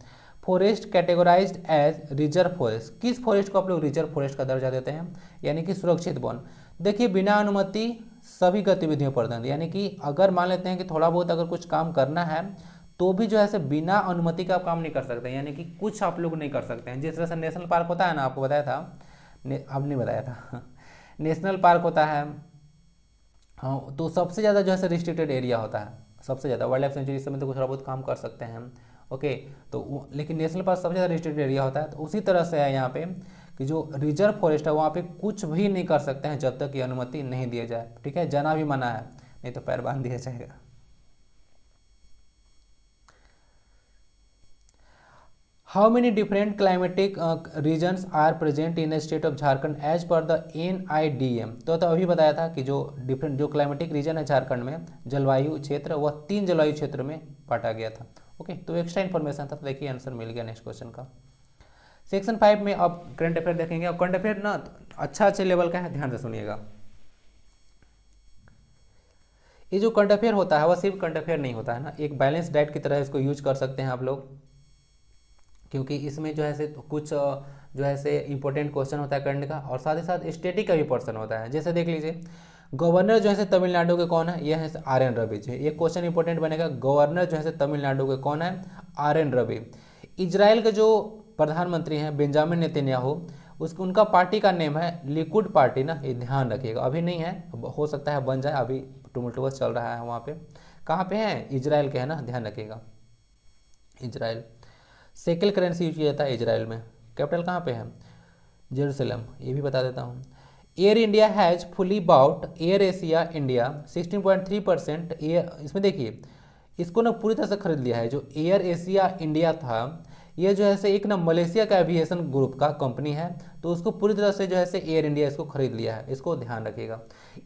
Forest categorised as reserve forest किस फॉरेस्ट को आप लोग रिज़र्व फॉरेस्ट का दर्जा देते हैं? यानी कि सुरक्षित वन। देखिए, बिना अनुमति सभी गतिविधियों पर दंड। यानी कि अगर मान लेते हैं कि थोड़ा बहुत अगर कुछ काम करना है तो भी जो है बिना अनुमति का आप काम नहीं कर सकते यानी कि कुछ आप लोग नहीं कर सकते हैं। जिस तरह से नेशनल पार्क होता है ना, आपको बताया था? अब नहीं बताया था। नेशनल पार्क होता है हाँ तो सबसे ज़्यादा जो है रिस्ट्रिक्टेड एरिया होता है। सबसे ज़्यादा वाइल्ड लाइफ सेंचुरी समय तो थोड़ा बहुत काम कर सकते हैं। ओके? तो लेकिन नेशनल पार्क सबसे ज़्यादा रिस्ट्रिक्टेड एरिया होता है तो उसी तरह से है यहाँ पे कि जो रिज़र्व फॉरेस्ट है, वहाँ पे कुछ भी नहीं कर सकते हैं जब तक ये अनुमति नहीं दिया जाए। ठीक है? जाना भी मना है, नहीं तो पैर बाँध दिया जाएगा। How many different climatic regions are present in state of Jharkhand as per the N I D M तो तो अभी बताया था कि जो डिफरेंट जो क्लाइमेटिक रीजन है झारखंड में, जलवायु क्षेत्र, वह तीन जलवायु क्षेत्र में बांटा गया था। ओके तो एक्स्ट्रा इन्फॉर्मेशन था तो देखिए आंसर मिल गया नेक्स्ट क्वेश्चन का। सेक्शन फाइव में अब करंट अफेयर देखेंगे। और करंट अफेयर ना अच्छा अच्छे लेवल का है, ध्यान से सुनिएगा। ये जो करंट अफेयर होता है वह सिर्फ़ करंट अफेयर नहीं होता है ना, एक बैलेंस डाइट की तरह इसको यूज़ कर सकते हैं आप लोग। क्योंकि इसमें जो है से कुछ जो है से इंपॉर्टेंट क्वेश्चन होता है करंट का, और साथ ही साथ स्टेटिक का भी पर्सन होता है। जैसे देख लीजिए गवर्नर जो है तमिलनाडु के कौन है? यह है आर एन रवि जी। ये क्वेश्चन इंपॉर्टेंट बनेगा। गवर्नर जो है तमिलनाडु के कौन है? Are N Ravi. इजराइल के जो प्रधानमंत्री हैं, बेंजामिन नेतन्याहू उसको उनका पार्टी का नेम है लिक्विड पार्टी ना? ये ध्यान रखिएगा। अभी नहीं है। हो सकता है बन जाए। अभी टुमटुवस चल रहा है वहाँ पे। कहाँ पे है? इजराइल के है ना? ध्यान रखिएगा। इजराइल। सेकल करेंसी यूज़ किया जाता है इजराइल में। कैपिटल कहाँ पे है? जेरूसलम। ये भी बता देता हूँ। Air India has fully bought Air Asia India 16.3 percent air इसमें देखिए, इसको ना पूरी तरह से खरीद लिया है, जो एयर एशिया इंडिया था, ये जो है से एक ना मलेशिया का एविएशन ग्रुप का कंपनी है तो उसको पूरी तरह से जो है से एयर इंडिया इसको खरीद लिया है, इसको ध्यान रखिएगा।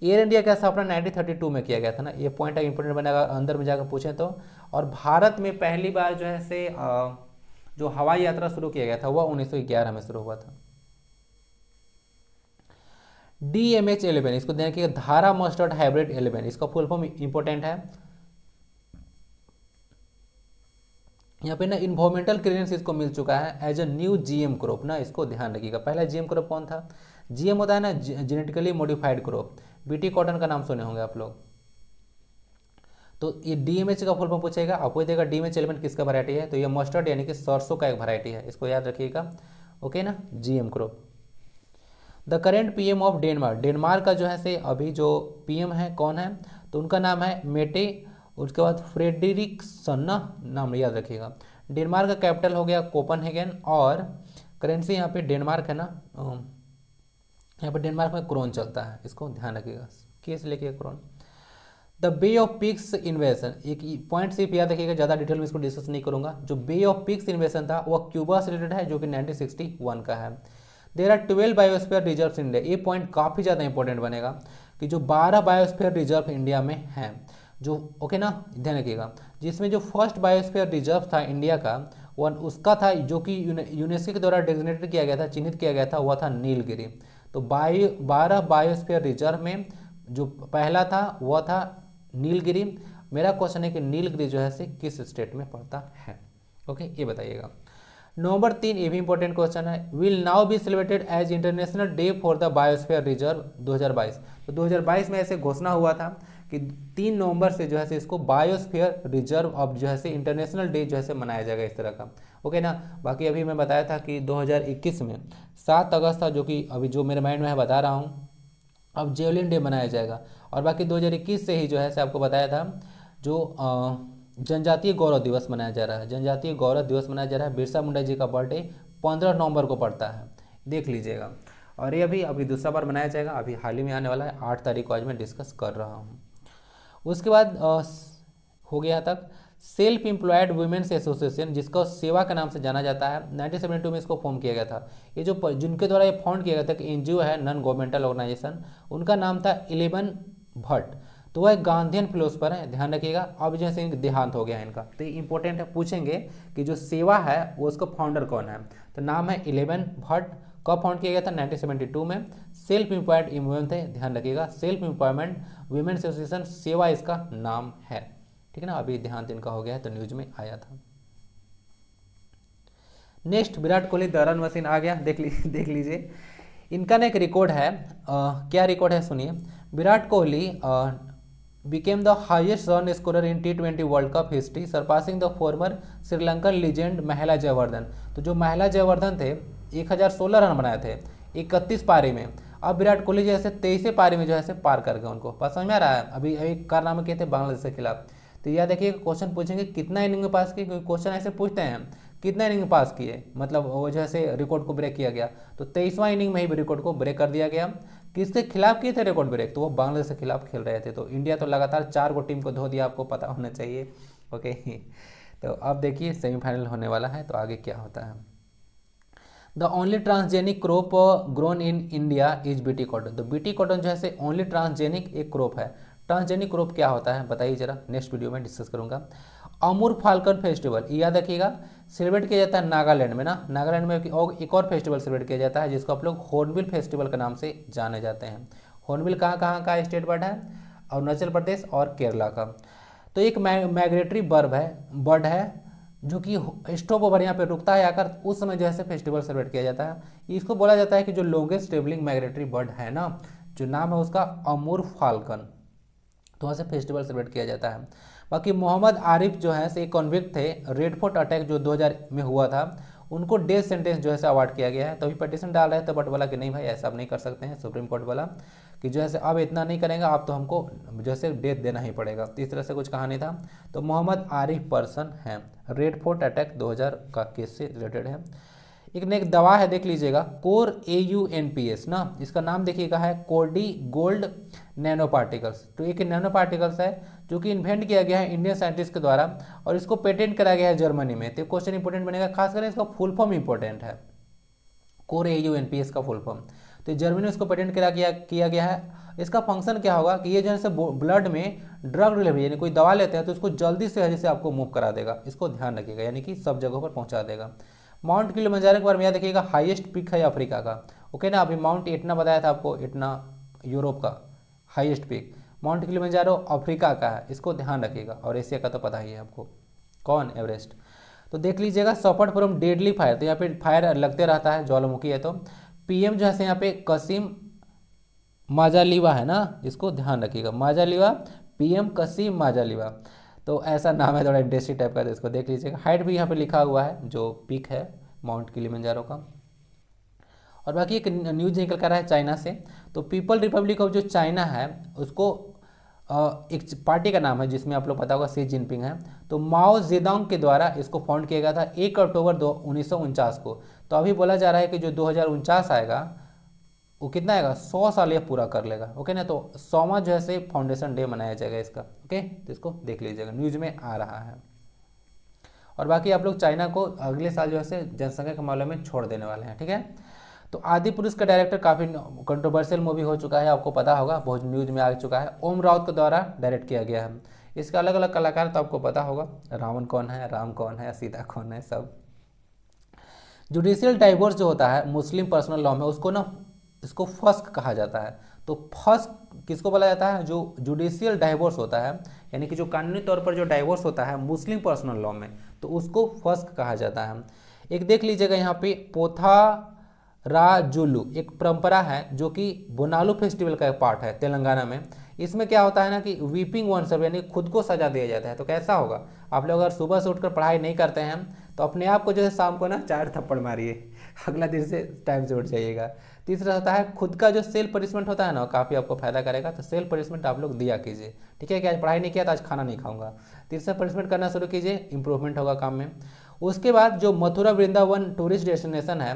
एयर इंडिया का स्थापना 1932 में किया गया था ना, ये पॉइंट इंपॉर्टेंट बनेगा, अंदर में जाकर पूछें तो। और भारत में पहली बार जो है से जो हवाई यात्रा शुरू किया गया था, वह उन्नीस सौ ग्यारह में शुरू हुआ था। डी एम एच एलेवन इसको देखिए धारा मस्टर्ड हाइब्रिड एलेवन इसका फुल फॉर्म इंपॉर्टेंट है। यहाँ पे ना इन्वायरमेंटल क्लियरेंस इसको मिल चुका है as a new GM crop ना इसको ध्यान रखिएगा। पहला जीएम क्रॉप कौन था? जीएम होता है ना genetically modified crop BT cotton का नाम सुने होंगे आप लोग। तो ये डीएमएच का फुल फॉर्म पूछेगा, आपको देगा डीएमएच एलिमेंट किसका वैरायटी है? तो ये मस्टर्ड यानी कि सरसों का एक वैरायटी है, इसको याद रखिएगा। ओके ना? GM crop the current PM of Denmark. Denmark का जो है से अभी जो पीएम है, कौन है? तो उनका नाम है मेटे, उसके बाद फ्रेडरिक सन्ना, नाम याद रखिएगा। डेनमार्क का कैपिटल हो गया कोपनहेगन और करेंसी यहाँ पे डेनमार्क है ना यहाँ पे डेनमार्क में क्रोन चलता है। इसको ध्यान रखिएगा। केस लेके crown. The bay of pigs invasion. एक पॉइंट सिर्फ़ याद रखिएगा, ज़्यादा डिटेल में इसको डिस्कस नहीं करूँगा। जो बे ऑफ़ पिक्स इन्वेशन था वह क्यूबा से रिलेटेड है, जो कि 1961 का है। There are twelve biosphere reserve India ये पॉइंट काफ़ी ज़्यादा इंपॉर्टेंट बनेगा कि जो बारह बायोस्फेयर रिज़र्व इंडिया में हैं, जो ओके ना? ध्यान रखिएगा। जिसमें जो फ़र्स्ट बायोस्फीयर रिज़र्व था इंडिया का वन उसका था जो कि यूनेस्को के द्वारा डेजिग्नेटेड किया गया था, चिन्हित किया गया था वह था नीलगिरी तो बायो, बारह बायोस्फीयर रिज़र्व में जो पहला था वह था नीलगिरी मेरा क्वेश्चन है कि नीलगिरी जो है, से किस स्टेट में पड़ता है? ओके ये बताइएगा। नंबर तीन, ये भी इंपॉर्टेंट क्वेश्चन है। Will now be celebrated as international day for the biosphere reserve 2022 तो 2022 में ऐसे घोषणा हुआ था कि तीन नवंबर से जो है से इसको बायोस्फीयर रिज़र्व अब जो है से इंटरनेशनल डे जो है से मनाया जाएगा इस तरह का। ओके ना? बाकी अभी मैं बताया था कि 2021 में सात अगस्त था जो कि अभी जो मेरे माइंड में है, बता रहा हूँ, अब जेवलिन डे मनाया जाएगा। और बाकी 2021 से ही जो है से आपको बताया था जो जनजातीय गौरव दिवस मनाया जा रहा है। जनजातीय गौरव दिवस मनाया जा रहा है। बिरसा मुंडा जी का बर्थडे पंद्रह नवंबर को पड़ता है। देख लीजिएगा। और ये अभी अभी दूसरा बार मनाया जाएगा। अभी हाल ही में आने वाला है। आठ तारीख को आज मैं डिस्कस कर रहा हूँ। उसके बाद हो गया तक सेल्फ एम्प्लॉयड वुमेन्स एसोसिएशन जिसको सेवा के नाम से जाना जाता है। 1972 में इसको फॉर्म किया गया था। ये जो जिनके द्वारा ये फाउंड किया गया था कि एन है नॉन गवर्नमेंटल ऑर्गेनाइजेशन उनका नाम था इलेवन भट्ट। तो वह गांधीन फिलोसफर है ध्यान रखिएगा। अब जैसे देहांत हो गया इनका तो इंपॉर्टेंट है पूछेंगे कि जो सेवा है वो उसका फाउंडर कौन है? तो नाम है इलेवन भट्ट कब फाउंड किया गया था? 1972 में। सेल्फ एम्प्लॉयड वुमेन थे ध्यान रखिएगा। सेल्फ एम्प्लॉयमेंट वुमेन एसोसिएशन सेवा इसका नाम है। ठीक है ना? अभी ध्यान इनका हो गया है तो न्यूज़ में आया था। Next Virat Kohli the run machine आ गया। देख ली देख लीजिए। इनका ना एक रिकॉर्ड है। आ, क्या रिकॉर्ड है सुनिए? Virat Kohli became the highest run scorer in T20 world cup history surpassing the former Sri Lankan legend Mahela Jayawardene तो जो महिला जयवर्धन थे 1016 रन बनाए थे, इकतीस पारी में। अब विराट कोहली जैसे तेईस पारी में जो है पार कर गए उनको। पास समझ में आ रहा है? अभी अभी कारनामे किए थे बांग्लादेश के खिलाफ। तो यह देखिए क्वेश्चन पूछेंगे कितना इनिंग पास किए, क्योंकि क्वेश्चन ऐसे पूछते हैं, कितना इनिंग पास किए? मतलब वो जो है रिकॉर्ड को ब्रेक किया गया। तो तेईसवां इनिंग में ही रिकॉर्ड को ब्रेक कर दिया गया। किसके खिलाफ किए थे रिकॉर्ड ब्रेक तो वो बांग्लादेश के खिलाफ खेल रहे थे। तो इंडिया तो लगातार चार गो टीम को धो दिया, आपको पता होना चाहिए। ओके? तो अब देखिए सेमीफाइनल होने वाला है तो आगे क्या होता है? The only transgenic crop grown in India is BT cotton तो बीटी कॉटन जो है ओनली ट्रांसजेनिक एक क्रोप है। ट्रांसजेनिक क्रोप क्या होता है? बताइए जरा। नेक्स्ट वीडियो में डिस्कस करूँगा। अमूर फाल्कन फेस्टिवल याद रखिएगा सेलिब्रेट किया जाता है नागालैंड में ना? नागालैंड में एक और फेस्टिवल सेलिब्रेट किया जाता है, जिसको आप लोग हॉर्नबिल फेस्टिवल के नाम से जाने जाते हैं। हॉर्नबिल कहाँ कहाँ का स्टेट बर्ड है? अरुणाचल प्रदेश और केरला का। तो एक माइग्रेटरी बर्ब है, बर्ड है, जो कि स्टॉप ओवर यहाँ पे रुकता है आकर, उस समय जो है फेस्टिवल सेलिब्रेट किया जाता है। इसको बोला जाता है कि जो लॉन्गेस्ट ट्रेवलिंग माइग्रेटरी बर्ड है ना, जो नाम है उसका अमूर फाल्कन। तो वहाँ से फेस्टिवल सेलिब्रेट किया जाता है। बाकी मोहम्मद आरिफ जो है, से एक कॉन्विक्ट थे रेड फोर्ट अटैक जो 2000 में हुआ था, उनको डेथ सेंटेंस जो है से अवार्ड किया गया है। तो अभी पटिशन डाल रहे थे बट बोला कि नहीं भाई, ऐसा आप नहीं कर सकते हैं। सुप्रीम कोर्ट वाला कि जो है से अब इतना नहीं करेंगे, आप तो हमको जैसे डेथ देना ही पड़ेगा। तो इस तरह से कुछ कहानी था। तो मोहम्मद आरिफ पर्सन है। रेड फोर्ट अटैक 2000 का केस से रिलेटेड है। एक ने एक दवा है, देख लीजिएगा। Core A U N P S ना? इसका नाम देखिएगा है कोर्डी गोल्ड नैनो पार्टिकल्स तो एक नैनो पार्टिकल्स है जो कि इन्वेंट किया गया है इंडियन साइंटिस्ट के द्वारा और इसको पेटेंट कराया गया है जर्मनी में। तो क्वेश्चन इंपॉर्टेंट बनेगा खासकर इसका फुल फॉर्म इंपॉर्टेंट है। Core A U N P S का फुल फॉर्म तो जर्मनी में इसको पेटेंट करा किया किया गया है। इसका फ़ंक्शन क्या होगा कि ये जो है ब्लड में ड्रग डिलीवरी यानी कोई दवा लेते हैं तो उसको जल्दी से जल्दी से आपको मूव करा देगा। इसको ध्यान रखिएगा, यानी कि सब जगहों पर पहुँचा देगा। माउंट किलोमंजारो के बारे में देखिएगा हाईएस्ट पिक है अफ्रीका का। ओके ना? अभी माउंट इतना बताया था आपको इतना यूरोप का highest peak Mount Kilimanjaro Africa का है, इसको ध्यान रखिएगा। और एशिया का तो पता ही है आपको। कौन? एवरेस्ट। तो देख लीजिएगा सपोर्ट फ्रॉम डेडली फायर। तो यहाँ पे फायर लगते रहता है, ज्वालामुखी है तो। पीएम जो है यहाँ पे कसीम माजालीवा है ना, इसको ध्यान रखिएगा। Majaliwa, PM Kassim Majaliwa. तो ऐसा नाम है, थोड़ा इंडस्ट्री टाइप का तो इसको देख लीजिएगा। हाइट भी यहाँ पे लिखा हुआ है, जो पिक है माउंट किलीमंजारो का। और बाकी एक न्यूज़ निकल कर रहा है चाइना से। तो पीपल रिपब्लिक ऑफ़ जो चाइना है, उसको एक पार्टी का नाम है, जिसमें आप लोग पता होगा सी जिनपिंग है। तो माओ जेदोंग के द्वारा इसको फाउंड किया गया था एक अक्टूबर दो उन्नीस को। तो अभी बोला जा रहा है कि जो दो आएगा, वो कितना आएगा? सौ साल यह पूरा कर लेगा, ओके ना? तो सौवा जो है से फाउंडेशन डे मनाया जाएगा इसका, ओके? तो इसको देख लीजिएगा, न्यूज़ में आ रहा है। और बाकी आप लोग चाइना को अगले साल जो है से जनसंख्या के मामले में छोड़ देने वाले हैं, ठीक है? तो आदि पुरुष का डायरेक्टर काफ़ी कंट्रोवर्शियल मूवी हो चुका है, आपको पता होगा, बहुत न्यूज़ में आ चुका है। ओम राउत के द्वारा डायरेक्ट किया गया है। इसका अलग अलग कलाकार तो आपको पता होगा, रावण कौन है, राम कौन है, सीता कौन है, सब। जुडिशियल डाइवोर्स जो होता है, मुस्लिम पर्सनल लॉ में, उसको ना, इसको फस्क कहा जाता है। तो फस्क किसको बोला जाता है? जो जुडिशियल डाइवोर्स होता है, यानी कि जो कानूनी तौर पर जो डाइवोर्स होता है, मुस्लिम पर्सनल लॉ में तो उसको फस्क कहा जाता है। एक देख लीजिएगा यहाँ पे, पोथा राजुलू, एक परंपरा है जो कि बोनालू फेस्टिवल का एक पार्ट है तेलंगाना में। इसमें क्या होता है ना कि वीपिंग वन सब यानी खुद को सजा दिया जाता है। तो कैसा होगा? आप लोग अगर सुबह से उठकर पढ़ाई नहीं करते हैं तो अपने आप को जो है शाम को ना चार थप्पड़ मारिए। अगला दिन से टाइम से उठ जाइएगा। तीसरा होता है, खुद का जो सेल्फ पनिशमेंट होता है ना काफ़ी आपको फ़ायदा करेगा। तो सेल्फ पनिशमेंट आप लोग दिया कीजिए। ठीक है कि आज पढ़ाई नहीं किया तो आज खाना नहीं खाऊँगा। तीसरा पनिशमेंट करना शुरू कीजिए इंप्रूवमेंट होगा काम में। उसके बाद जो मथुरा वृंदावन टूरिस्ट डेस्टिनेशन है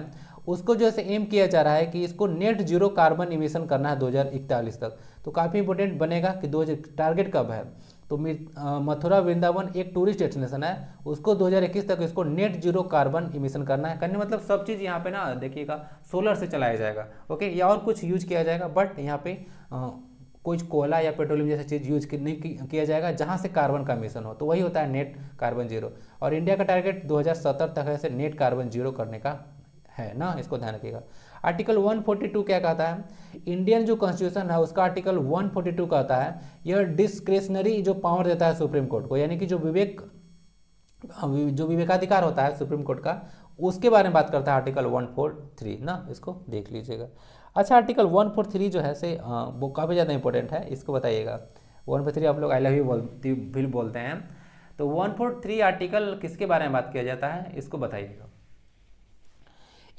उसको जो है एम किया जा रहा है कि इसको नेट ज़ीरो कार्बन इमिशन करना है 2041 तक। तो काफ़ी इंपॉर्टेंट बनेगा कि दो टारगेट कब है। तो मथुरा वृंदावन एक टूरिस्ट डेस्टिनेशन है। उसको 2021 तक इसको नेट ज़ीरो कार्बन इमिशन करना है। करने मतलब सब चीज़ यहाँ पे ना देखिएगा सोलर से चलाया जाएगा। ओके या और कुछ यूज़ किया जाएगा बट यहाँ पे आ, कुछ कोयला या पेट्रोलियम जैसा चीज़ यूज़ नहीं किया जाएगा जहाँ से कार्बन का मिशन हो। तो वही होता है नेट कार्बन ज़ीरो और इंडिया का टारगेट 2070 तक ऐसे नेट कार्बन ज़ीरो करने का। है ना? इसको ध्यान रखिएगा। आर्टिकल 142 क्या कहता है? इंडियन जो कॉन्स्टिट्यूशन है, उसका आर्टिकल 142 कहता है, यह डिस्क्रेशनरी जो पावर देता है सुप्रीम कोर्ट को, यानी कि जो विवेक, जो विवेकाधिकार होता है सुप्रीम कोर्ट का, उसके बारे में बात करता है आर्टिकल 143 ना? इसको देख लीजिएगा। अच्छा आर्टिकल 143 जो है से वो काफ़ी ज़्यादा इंपॉर्टेंट है, इसको बताइएगा। वन आप लोग आई लव यू बोलती भी बोलते हैं। तो वन फोर थ्री आर्टिकल किसके बारे में बात किया जाता है? इसको बताइएगा।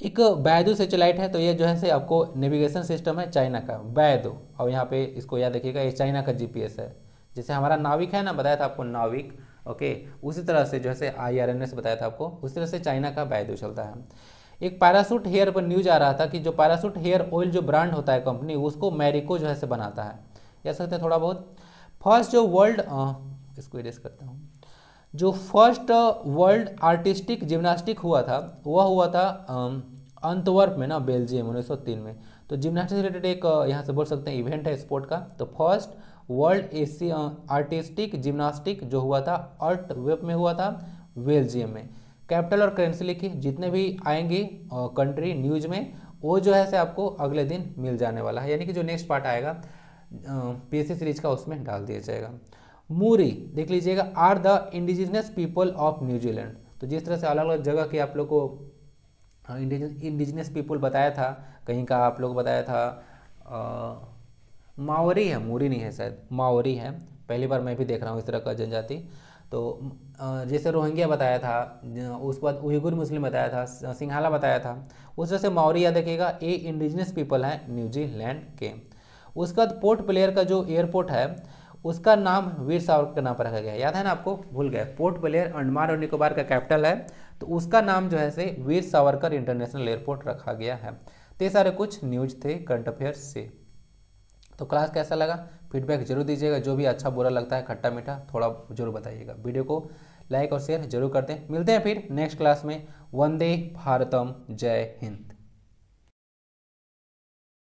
एक बैदू सेटेलाइट है तो ये जो है से आपको नेविगेशन सिस्टम है चाइना का बैदो और यहाँ पे इसको याद रखिएगा, ये चाइना का जीपीएस है। जैसे हमारा नाविक है ना, बताया था आपको नाविक, ओके? उसी तरह से जो है आई आर एन एस बताया था आपको, उसी तरह से चाइना का बैदू चलता है। एक पैरासूट हेयर पर न्यूज़ आ रहा था कि जो पैरासूट हेयर ऑयल जो ब्रांड होता है कंपनी उसको मैरिको जो है से बनाता है। कह सकते हैं थोड़ा बहुत। फ़र्स्ट जो वर्ल्ड इसको इरेज करता हूँ। जो फ़र्स्ट वर्ल्ड आर्टिस्टिक जिम्नास्टिक हुआ था, वह हुआ था अंतवर्प में ना बेल्जियम उन्नीस सौ तीन में। तो जिम्नास्टिक से रिलेटेड एक, यहाँ से बोल सकते हैं इवेंट है स्पोर्ट का। तो first world Asia artistic gymnastic जो हुआ था अर्ट वेब में हुआ था बेल्जियम में। कैपिटल और करेंसी लिखी, जितने भी आएँगे कंट्री न्यूज़ में, वो जो है से आपको अगले दिन मिल जाने वाला है। यानी कि जो नेक्स्ट पार्ट आएगा पी सीरीज़ का उसमें डाल दिया जाएगा। मूरी देख लीजिएगा are the indigenous people of New Zealand तो जिस तरह से अलग अलग जगह के आप लोग को इंडिजिनस पीपल बताया था, कहीं का आप लोग बताया था मावरी है मूरी नहीं है शायद मावरी है। पहली बार मैं भी देख रहा हूँ इस तरह का जनजाति। तो जैसे रोहिंग्या बताया था उसके बाद उइगुर मुस्लिम बताया था सिंघाला बताया था। उस तरह से मावरी याद रखिएगा, ये इंडिजिनस पीपल है न्यूजीलैंड के। उसके बाद पोर्ट प्लेयर का जो एयरपोर्ट है उसका नाम वीर सावरकर के नाम पर रखा गया याद है ना आपको? भूल गए। पोर्ट ब्लेयर अंडमान और निकोबार का कैपिटल है। तो उसका नाम जो है से वीर सावरकर इंटरनेशनल एयरपोर्ट रखा गया है। तो ये सारे कुछ न्यूज़ थे करंट अफेयर्स से। तो क्लास कैसा लगा? फीडबैक ज़रूर दीजिएगा। जो भी अच्छा बुरा लगता है, खट्टा मीठा, थोड़ा ज़रूर बताइएगा। वीडियो को लाइक और शेयर ज़रूर करते हैं मिलते हैं फिर नेक्स्ट क्लास में। वंदे भारतम। जय हिंद।